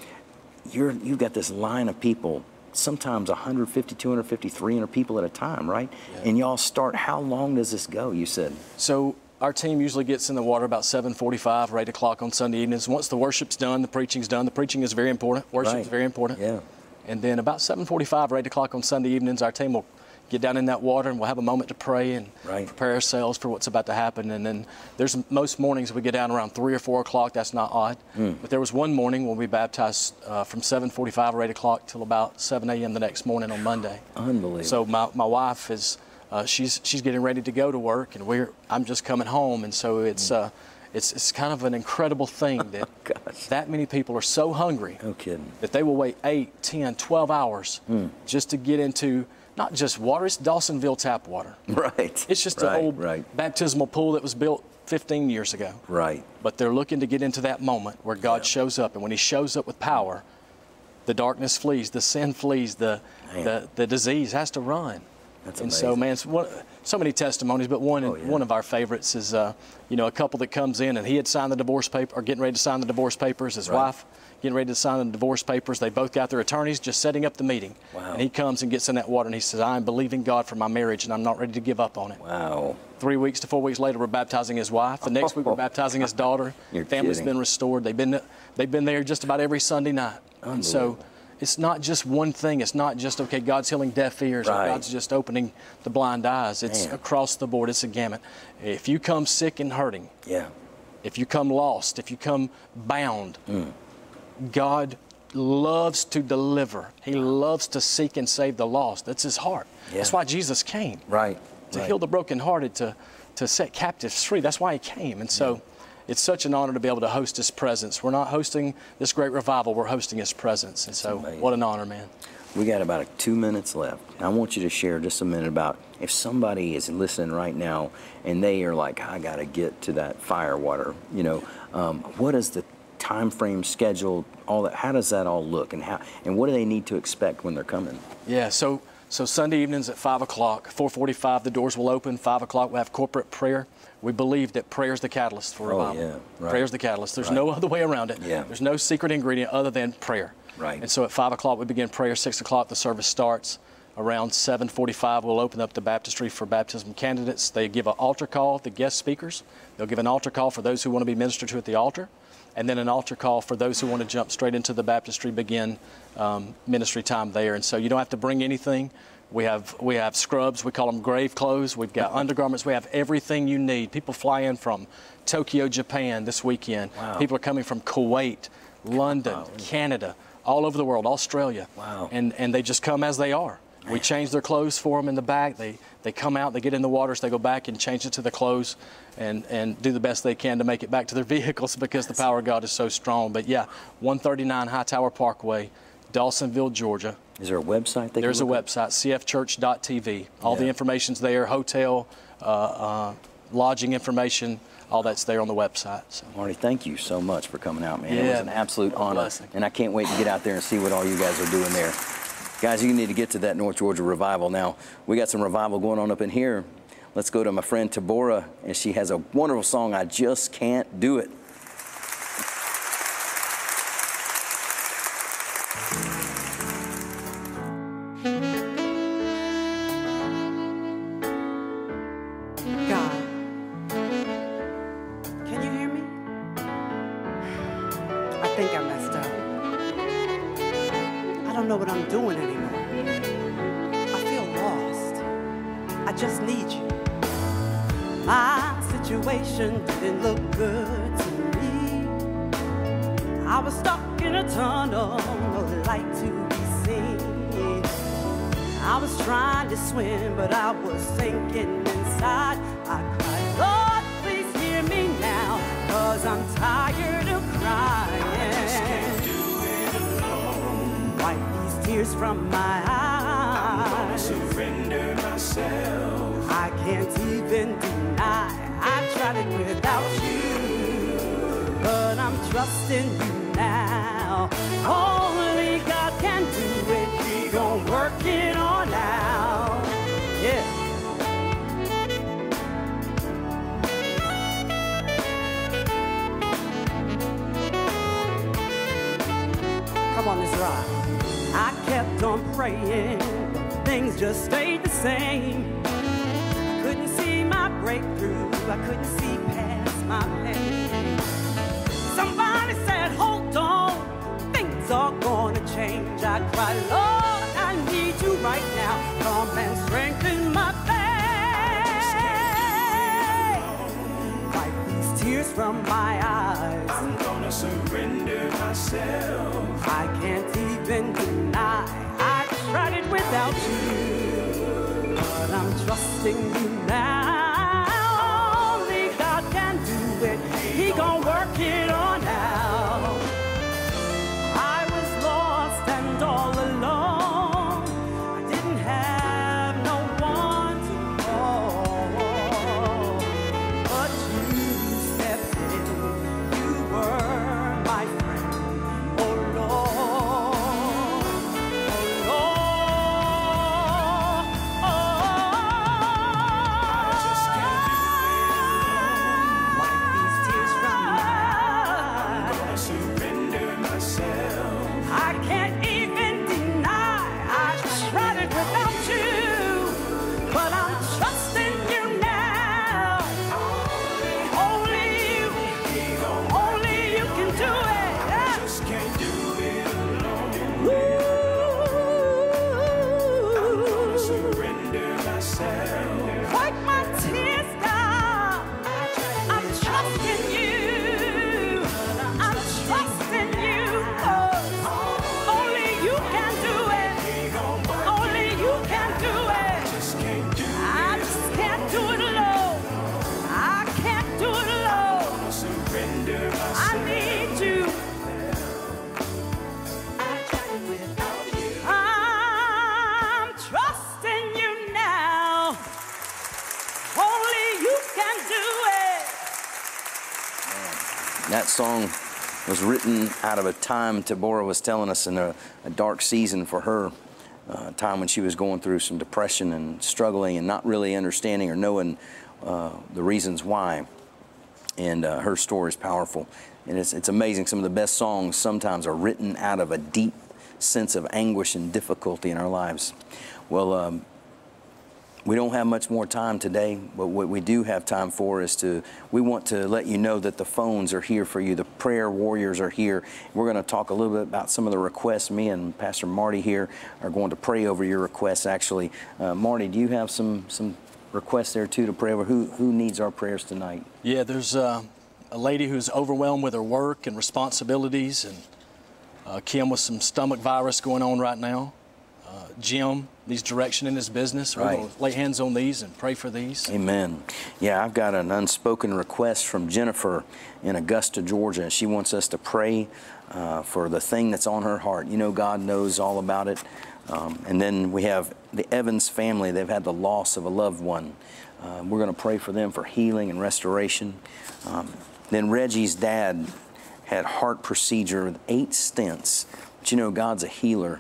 [SPEAKER 1] you're you've got this line of people sometimes 150 250 300 people at a time right Yeah. and y'all start how long does this go you said
[SPEAKER 7] So our team usually gets in the water about 7:45 or 8 o'clock on Sunday evenings. Once the worship's done, the preaching's done. The preaching is very important. Worship
[SPEAKER 1] Right.
[SPEAKER 7] is very important.
[SPEAKER 1] Yeah.
[SPEAKER 7] And then about 7:45 or 8 o'clock on Sunday evenings, our team will get down in that water and we'll have a moment to pray and
[SPEAKER 1] Right.
[SPEAKER 7] prepare ourselves for what's about to happen. And then there's most mornings we get down around 3 or 4 o'clock. That's not odd.
[SPEAKER 1] Hmm.
[SPEAKER 7] But there was one morning when we baptized uh, from 7:45 or 8 o'clock till about 7 a.m. the next morning on Monday.
[SPEAKER 1] unbelievable
[SPEAKER 7] So my, my wife is uh, she's she's getting ready to go to work, and we're I'm just coming home, and so it's uh, it's it's kind of an incredible thing that
[SPEAKER 1] Gosh.
[SPEAKER 7] that many people are so hungry
[SPEAKER 1] no kidding
[SPEAKER 7] that they will wait 8, 10, 12 hours
[SPEAKER 1] Hmm.
[SPEAKER 7] just to get into not just water, it's Dawsonville tap water.
[SPEAKER 1] right
[SPEAKER 7] It's just
[SPEAKER 1] right,
[SPEAKER 7] an old
[SPEAKER 1] right
[SPEAKER 7] baptismal pool that was built 15 years ago.
[SPEAKER 1] right
[SPEAKER 7] But they're looking to get into that moment where God
[SPEAKER 1] Yeah.
[SPEAKER 7] shows up, and when He shows up with power, the darkness flees, the sin flees, the
[SPEAKER 1] Man.
[SPEAKER 7] the, the disease has to run.
[SPEAKER 1] That's
[SPEAKER 7] and so, man, one, so many testimonies, but one
[SPEAKER 1] Oh, yeah.
[SPEAKER 7] one of our favorites is, uh, you know, a couple that comes in and he had signed the divorce paper, or getting ready to sign the divorce papers. His
[SPEAKER 1] Right.
[SPEAKER 7] wife getting ready to sign the divorce papers. They both got their attorneys, just setting up the meeting.
[SPEAKER 1] Wow.
[SPEAKER 7] And he comes and gets in that water and he says, "I am believing God for my marriage, and I'm not ready to give up on it."
[SPEAKER 1] wow
[SPEAKER 7] Three weeks to four weeks later, we're baptizing his wife. The next week, we're baptizing his daughter.
[SPEAKER 1] You're
[SPEAKER 7] Family's
[SPEAKER 1] kidding.
[SPEAKER 7] been restored. They've been they've been there just about every Sunday night. And so. It's not just one thing. It's not just okay. God's healing deaf ears.
[SPEAKER 1] Right.
[SPEAKER 7] Or God's just opening the blind eyes. It's
[SPEAKER 1] Man.
[SPEAKER 7] across the board. It's a gamut. If you come sick and hurting,
[SPEAKER 1] yeah
[SPEAKER 7] if you come lost, if you come bound,
[SPEAKER 1] Hmm.
[SPEAKER 7] God loves to deliver. He loves to seek and save the lost. That's His heart. That's why Jesus came
[SPEAKER 1] right
[SPEAKER 7] to
[SPEAKER 1] right.
[SPEAKER 7] heal the brokenhearted, to, to set captives free. That's why he came. And so it's such an honor to be able to host his presence. We're not hosting this great revival, we're hosting his presence. And so,
[SPEAKER 1] amazing.
[SPEAKER 7] what an honor, man.
[SPEAKER 1] We got about two minutes left. I want you to share just a minute about if somebody is listening right now and they are like, I got to get to that fire water. You know, um, what is the time frame, schedule, all that? How does that all look, and how and what do they need to expect when they're coming?
[SPEAKER 7] Yeah, so so Sunday evenings at five o'clock, four forty-five, the doors will open. Five o'clock, we'll have corporate prayer. We believe that prayer is the catalyst for
[SPEAKER 1] Oh,
[SPEAKER 7] revival.
[SPEAKER 1] yeah, right.
[SPEAKER 7] Prayer is the catalyst. There's
[SPEAKER 1] Right.
[SPEAKER 7] no other way around it.
[SPEAKER 1] Yeah.
[SPEAKER 7] There's no secret ingredient other than prayer.
[SPEAKER 1] Right.
[SPEAKER 7] And so at 5 o'clock, we begin prayer. 6 o'clock, the service starts. Around 7.45, we'll open up the baptistry for baptism candidates. They give an altar call, the guest speakers. They'll give an altar call for those who want to be ministered to at the altar. And then an altar call for those who want to jump straight into the baptistry, begin um, ministry time there. And so you don't have to bring anything. We have we have scrubs. We call them grave clothes. We've got undergarments. We have everything you need. People fly in from Tokyo, Japan this weekend.
[SPEAKER 1] Wow.
[SPEAKER 7] People are coming from Kuwait, London, Canada, all over the world, Australia.
[SPEAKER 1] Wow.
[SPEAKER 7] And and they just come as they are. We change their clothes for them in the back. They they come out, they get in the waters, they go back and change it to the clothes, and and do the best they can to make it back to their vehicles because the power of God is so strong. But yeah, 139 Hightower Parkway, Dawsonville, Georgia.
[SPEAKER 1] Is there a website? They
[SPEAKER 7] There's a website, cfchurch.tv. All the information's there, hotel, uh, uh, lodging information, all that's there on the website. So.
[SPEAKER 1] Marty, thank you so much for coming out, man. it was an absolute honor.
[SPEAKER 7] blessing.
[SPEAKER 1] And I can't wait to get out there and see what all you guys are doing there. Guys, you need to get to that North Georgia revival now. We got some revival going on up in here. Let's go to my friend Taborah, and she has a wonderful song, I Just Can't Do It.
[SPEAKER 2] Tears from my eyes. I'm gonna surrender myself. I can't even deny I tried it without you, but I'm trusting you now. Only God can do it. He gon' work it on praying, things just stayed the same. I couldn't see my breakthrough, I couldn't see past my pain. Somebody said, hold on, things are gonna change. I cried, Lord, I need you right now. Come and strengthen my faith. Wipe these tears from my eyes. I'm gonna surrender myself. But I'm trusting you
[SPEAKER 1] song was written out of a time Taborah was telling us in a, a dark season for her, uh, time when she was going through some depression and struggling and not really understanding or knowing uh, the reasons why. And uh, her story is powerful. And it's, it's amazing. Some of the best songs sometimes are written out of a deep sense of anguish and difficulty in our lives. Well, um, we don't have much more time today, but what we do have time for is to, we want to let you know that the phones are here for you. The prayer warriors are here. We're going to talk a little bit about some of the requests. Me and Pastor Marty here are going to pray over your requests, actually. Uh, Marty, do you have some, some requests there too to pray over? Who, who needs our prayers tonight?
[SPEAKER 7] Yeah, there's uh, a lady who's overwhelmed with her work and responsibilities, and uh, Kim with some stomach virus going on right now. Uh, Jim needs direction in his business. We're
[SPEAKER 1] Right.
[SPEAKER 7] going to lay hands on these and pray for these.
[SPEAKER 1] Amen. Yeah, I've got an unspoken request from Jennifer in Augusta, Georgia. She wants us to pray uh, for the thing that's on her heart. You know, God knows all about it. Um, and then we have the Evans family. They've had the loss of a loved one. Uh, we're going to pray for them for healing and restoration. Um, then Reggie's dad had heart procedure with eight stents. But you know, God's a healer.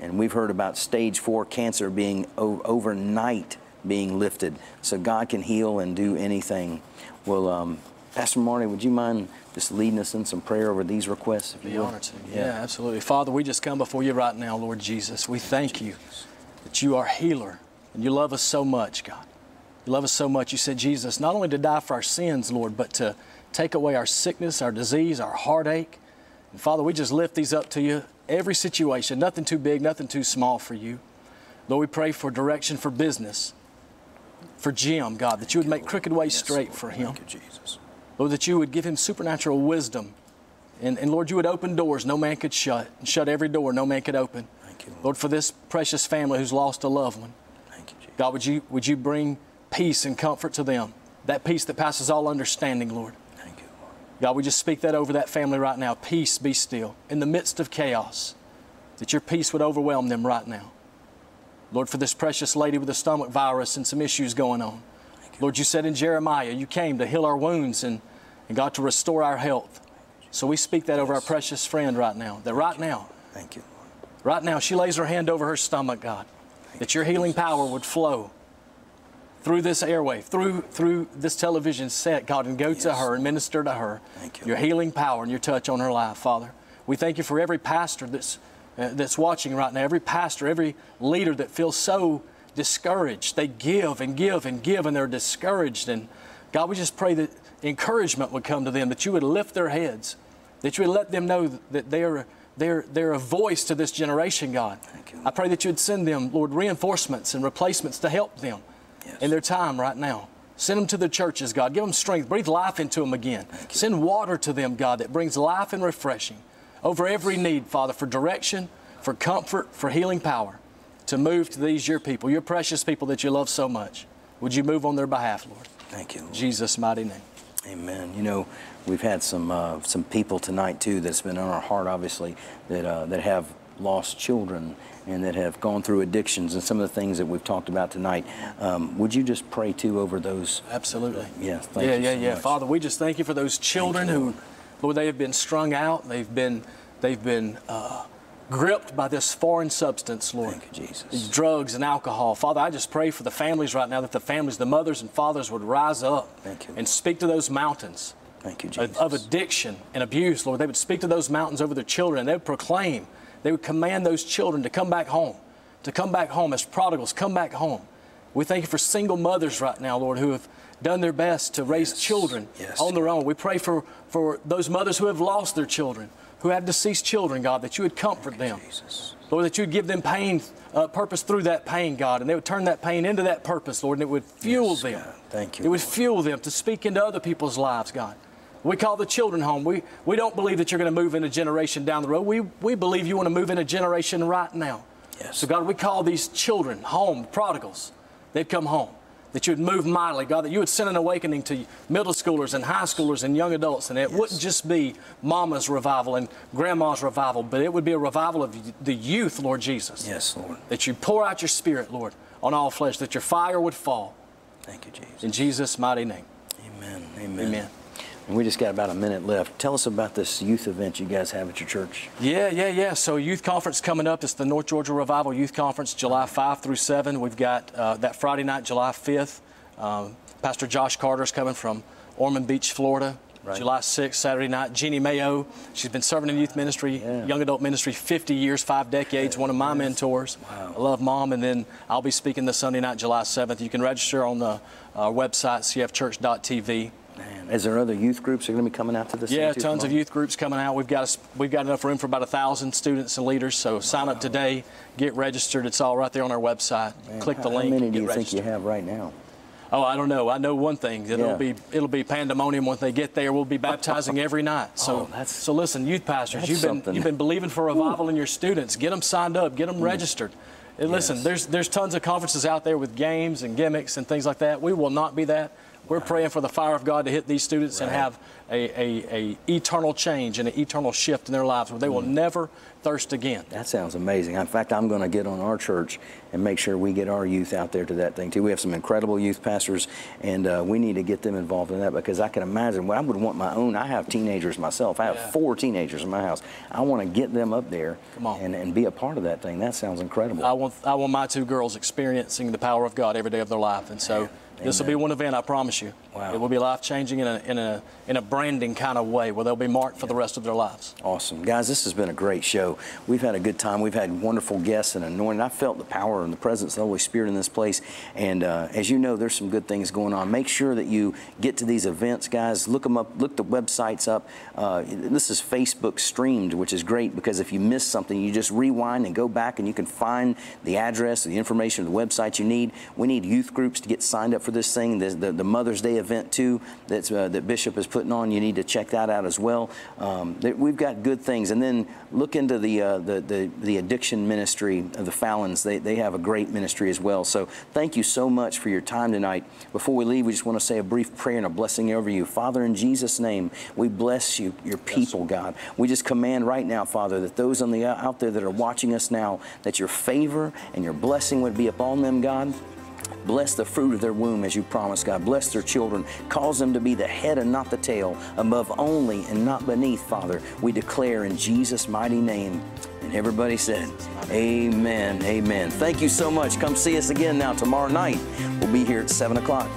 [SPEAKER 1] And we've heard about stage four cancer being overnight being lifted. So God can heal and do anything. Well, um, Pastor Marty, would you mind just leading us in some prayer over these requests? If
[SPEAKER 7] Be
[SPEAKER 1] you
[SPEAKER 7] honored to. Yeah, absolutely. Father, we just come before you right now, Lord Jesus. We thank you that you are healer and you love us so much, God. You love us so much. You said, Jesus, not only to die for our sins, Lord, but to take away our sickness, our disease, our heartache. And Father, we just lift these up to you. Every situation, nothing too big, nothing too small for you. Lord, we pray for direction for business, for Jim, God, that you would make crooked ways straight for him.
[SPEAKER 1] Thank you, Jesus.
[SPEAKER 7] Lord, that you would give him supernatural wisdom. And, and Lord, you would open doors no man could shut, and shut every door no man could open.
[SPEAKER 1] Thank you, Lord.
[SPEAKER 7] Lord, for this precious family who's lost a loved one,
[SPEAKER 1] Thank you, Jesus.
[SPEAKER 7] God, would you, would you bring peace and comfort to them? That peace that passes all understanding, Lord.
[SPEAKER 1] Thank you.
[SPEAKER 7] God, we just speak that over that family right now. Peace be still. In the midst of chaos, that your peace would overwhelm them right now. Lord, for this precious lady with a stomach virus and some issues going on. Lord, you said in Jeremiah, you came to heal our wounds and, and God, to restore our health. So we speak that over our precious friend right now, that right now,
[SPEAKER 1] Thank you,
[SPEAKER 7] right now, she lays her hand over her stomach, God, that your healing power would flow through this airway, through through this television set, God, and go to her and minister to her.
[SPEAKER 1] Thank you,
[SPEAKER 7] Your healing power and your touch on her life, Father. We thank you for every pastor that's uh, that's watching right now, every pastor, every leader that feels so discouraged. They give and give and give, and they're discouraged. And God, we just pray that encouragement would come to them, that you would lift their heads, that you would let them know that they're they're, they're a voice to this generation, God.
[SPEAKER 1] Thank you.
[SPEAKER 7] I pray that you would send them, Lord, reinforcements and replacements to help them
[SPEAKER 1] Yes.
[SPEAKER 7] in their time right now. Send them to their churches, God. Give them strength. Breathe life into them again. Send water to them, God, that brings life and refreshing over every need, Father, for direction, for comfort, for healing power to move to these, your people, your precious people that you love so much. Would you move on their behalf, Lord?
[SPEAKER 1] Thank you,
[SPEAKER 7] In
[SPEAKER 1] Lord.
[SPEAKER 7] Jesus' mighty name.
[SPEAKER 1] Amen. You know, we've had some uh, some people tonight too that's been on our heart, obviously, that uh, that have lost children and that have gone through addictions and some of the things that we've talked about tonight. Um, would you just pray too over those?
[SPEAKER 7] Absolutely.
[SPEAKER 1] Yeah. Thank
[SPEAKER 7] yeah,
[SPEAKER 1] you
[SPEAKER 7] yeah,
[SPEAKER 1] so
[SPEAKER 7] yeah.
[SPEAKER 1] much.
[SPEAKER 7] Father, we just thank you for those children who,
[SPEAKER 1] Lord.
[SPEAKER 7] They have been strung out. They've been, they've been uh, gripped by this foreign substance, Lord.
[SPEAKER 1] Thank you, Jesus.
[SPEAKER 7] Drugs and alcohol. Father, I just pray for the families right now that the families, the mothers and fathers would rise up
[SPEAKER 1] you,
[SPEAKER 7] and speak to those mountains
[SPEAKER 1] Thank you,
[SPEAKER 7] of,
[SPEAKER 1] Jesus.
[SPEAKER 7] of addiction and abuse, Lord. They would speak to those mountains over their children and they would proclaim, they would command those children to come back home, to come back home as prodigals, come back home. We thank you for single mothers right now, Lord, who have done their best to raise
[SPEAKER 1] Yes.
[SPEAKER 7] children
[SPEAKER 1] Yes,
[SPEAKER 7] on their own. We pray for, for those mothers who have lost their children, who have deceased children, God, that you would comfort them.
[SPEAKER 1] Jesus.
[SPEAKER 7] Lord, that you would give them pain, uh, purpose through that pain, God, and they would turn that pain into that purpose, Lord, and it would fuel
[SPEAKER 1] Yes,
[SPEAKER 7] them.
[SPEAKER 1] God. Thank you,
[SPEAKER 7] It would fuel them to speak into other people's lives, God. We call the children home. We, we don't believe that you're going to move in a generation down the road. We, we believe you want to move in a generation right now.
[SPEAKER 1] Yes.
[SPEAKER 7] So, God, we call these children home, prodigals. They've come home. That you would move mightily, God, that you would send an awakening to middle schoolers and high schoolers and young adults. And it wouldn't just be mama's revival and grandma's revival, but it would be a revival of the youth, Lord Jesus.
[SPEAKER 1] Yes, Lord.
[SPEAKER 7] That you pour out your spirit, Lord, on all flesh, that your fire would fall.
[SPEAKER 1] Thank you, Jesus.
[SPEAKER 7] In Jesus' mighty name.
[SPEAKER 1] Amen. Amen.
[SPEAKER 7] Amen.
[SPEAKER 1] And we just got about a minute left. Tell us about this youth event you guys have at your church.
[SPEAKER 7] Yeah, yeah, yeah. So youth conference coming up. It's the North Georgia Revival Youth Conference, July 5 through 7. We've got uh, that Friday night, July 5th. Um, Pastor Josh Carter's coming from Ormond Beach, Florida.
[SPEAKER 1] Right.
[SPEAKER 7] July 6th, Saturday night. Jeannie Mayo, she's been serving in youth ministry,
[SPEAKER 1] Yeah.
[SPEAKER 7] young adult ministry, 50 years, five decades, one of my mentors. Wow. I love mom. And then I'll be speaking this Sunday night, July 7th. You can register on the uh, website, cfchurch.tv.
[SPEAKER 1] Man, is there other youth groups that are going to be coming out to this?
[SPEAKER 7] Yeah,
[SPEAKER 1] too
[SPEAKER 7] tons of youth groups coming out. We've got we've got enough room for about a thousand students and leaders. So sign up today, get registered. It's all right there on our website.
[SPEAKER 1] Man,
[SPEAKER 7] Click the link.
[SPEAKER 1] How many do you think you have right now?
[SPEAKER 7] Oh, I don't know. I know one thing. It'll
[SPEAKER 1] Yeah.
[SPEAKER 7] be it'll be pandemonium when they get there. We'll be baptizing every night. So
[SPEAKER 1] Oh, that's-
[SPEAKER 7] so listen, youth pastors, you've been
[SPEAKER 1] something.
[SPEAKER 7] you've been believing for revival in your students. Get them signed up. Get them hmm. registered. And listen,
[SPEAKER 1] Yes.
[SPEAKER 7] there's there's tons of conferences out there with games and gimmicks and things like that. We will not be that. We're praying for the fire of God to hit these students and have a, a, a eternal change and an eternal shift in their lives where they will never thirst again.
[SPEAKER 1] That sounds amazing. In fact, I'm going to get on our church and make sure we get our youth out there to that thing too. We have some incredible youth pastors, and uh, we need to get them involved in that because I can imagine what I would want my own. I have teenagers myself. I have
[SPEAKER 7] Yeah.
[SPEAKER 1] four teenagers in my house. I want to get them up there. And, and be a part of that thing. That sounds incredible.
[SPEAKER 7] I want I want my two girls experiencing the power of God every day of their life, and so this will be one event. I promise you.
[SPEAKER 1] Wow.
[SPEAKER 7] It will be life changing in a in a in a branding kind of way where they'll be marked for the rest of their lives.
[SPEAKER 1] Awesome. Guys, this has been a great show. We've had a good time. We've had wonderful guests and anointing. I felt the power and the presence of the Holy Spirit in this place. And uh, as you know, there's some good things going on. Make sure that you get to these events, guys. Look them up. Look the websites up. Uh, this is Facebook streamed, which is great because if you miss something, you just rewind and go back and you can find the address, the information, the website you need. We need youth groups to get signed up for this thing. The, the, the Mother's Day event, too, that's, uh, that Bishop is putting on. You need to check that out as well. Um, that- we've got good things. And then look into the, uh, the, the, the addiction ministry of the Fallins. They, they have a great ministry as well. So thank you so much for your time tonight. Before we leave, we just want to say a brief prayer and a blessing over you. Father, in Jesus' name, we bless you, your people, God. We just command right now, Father, that those on the out there that are watching us now, that your favor and your blessing would be upon them, God. Bless the fruit of their womb as you promised, God. Bless their children. Cause them to be the head and not the tail, above only and not beneath, Father. We declare in Jesus' mighty name. And everybody said, Amen. Amen. Thank you so much. Come see us again now tomorrow night. We'll be here at 7 o'clock.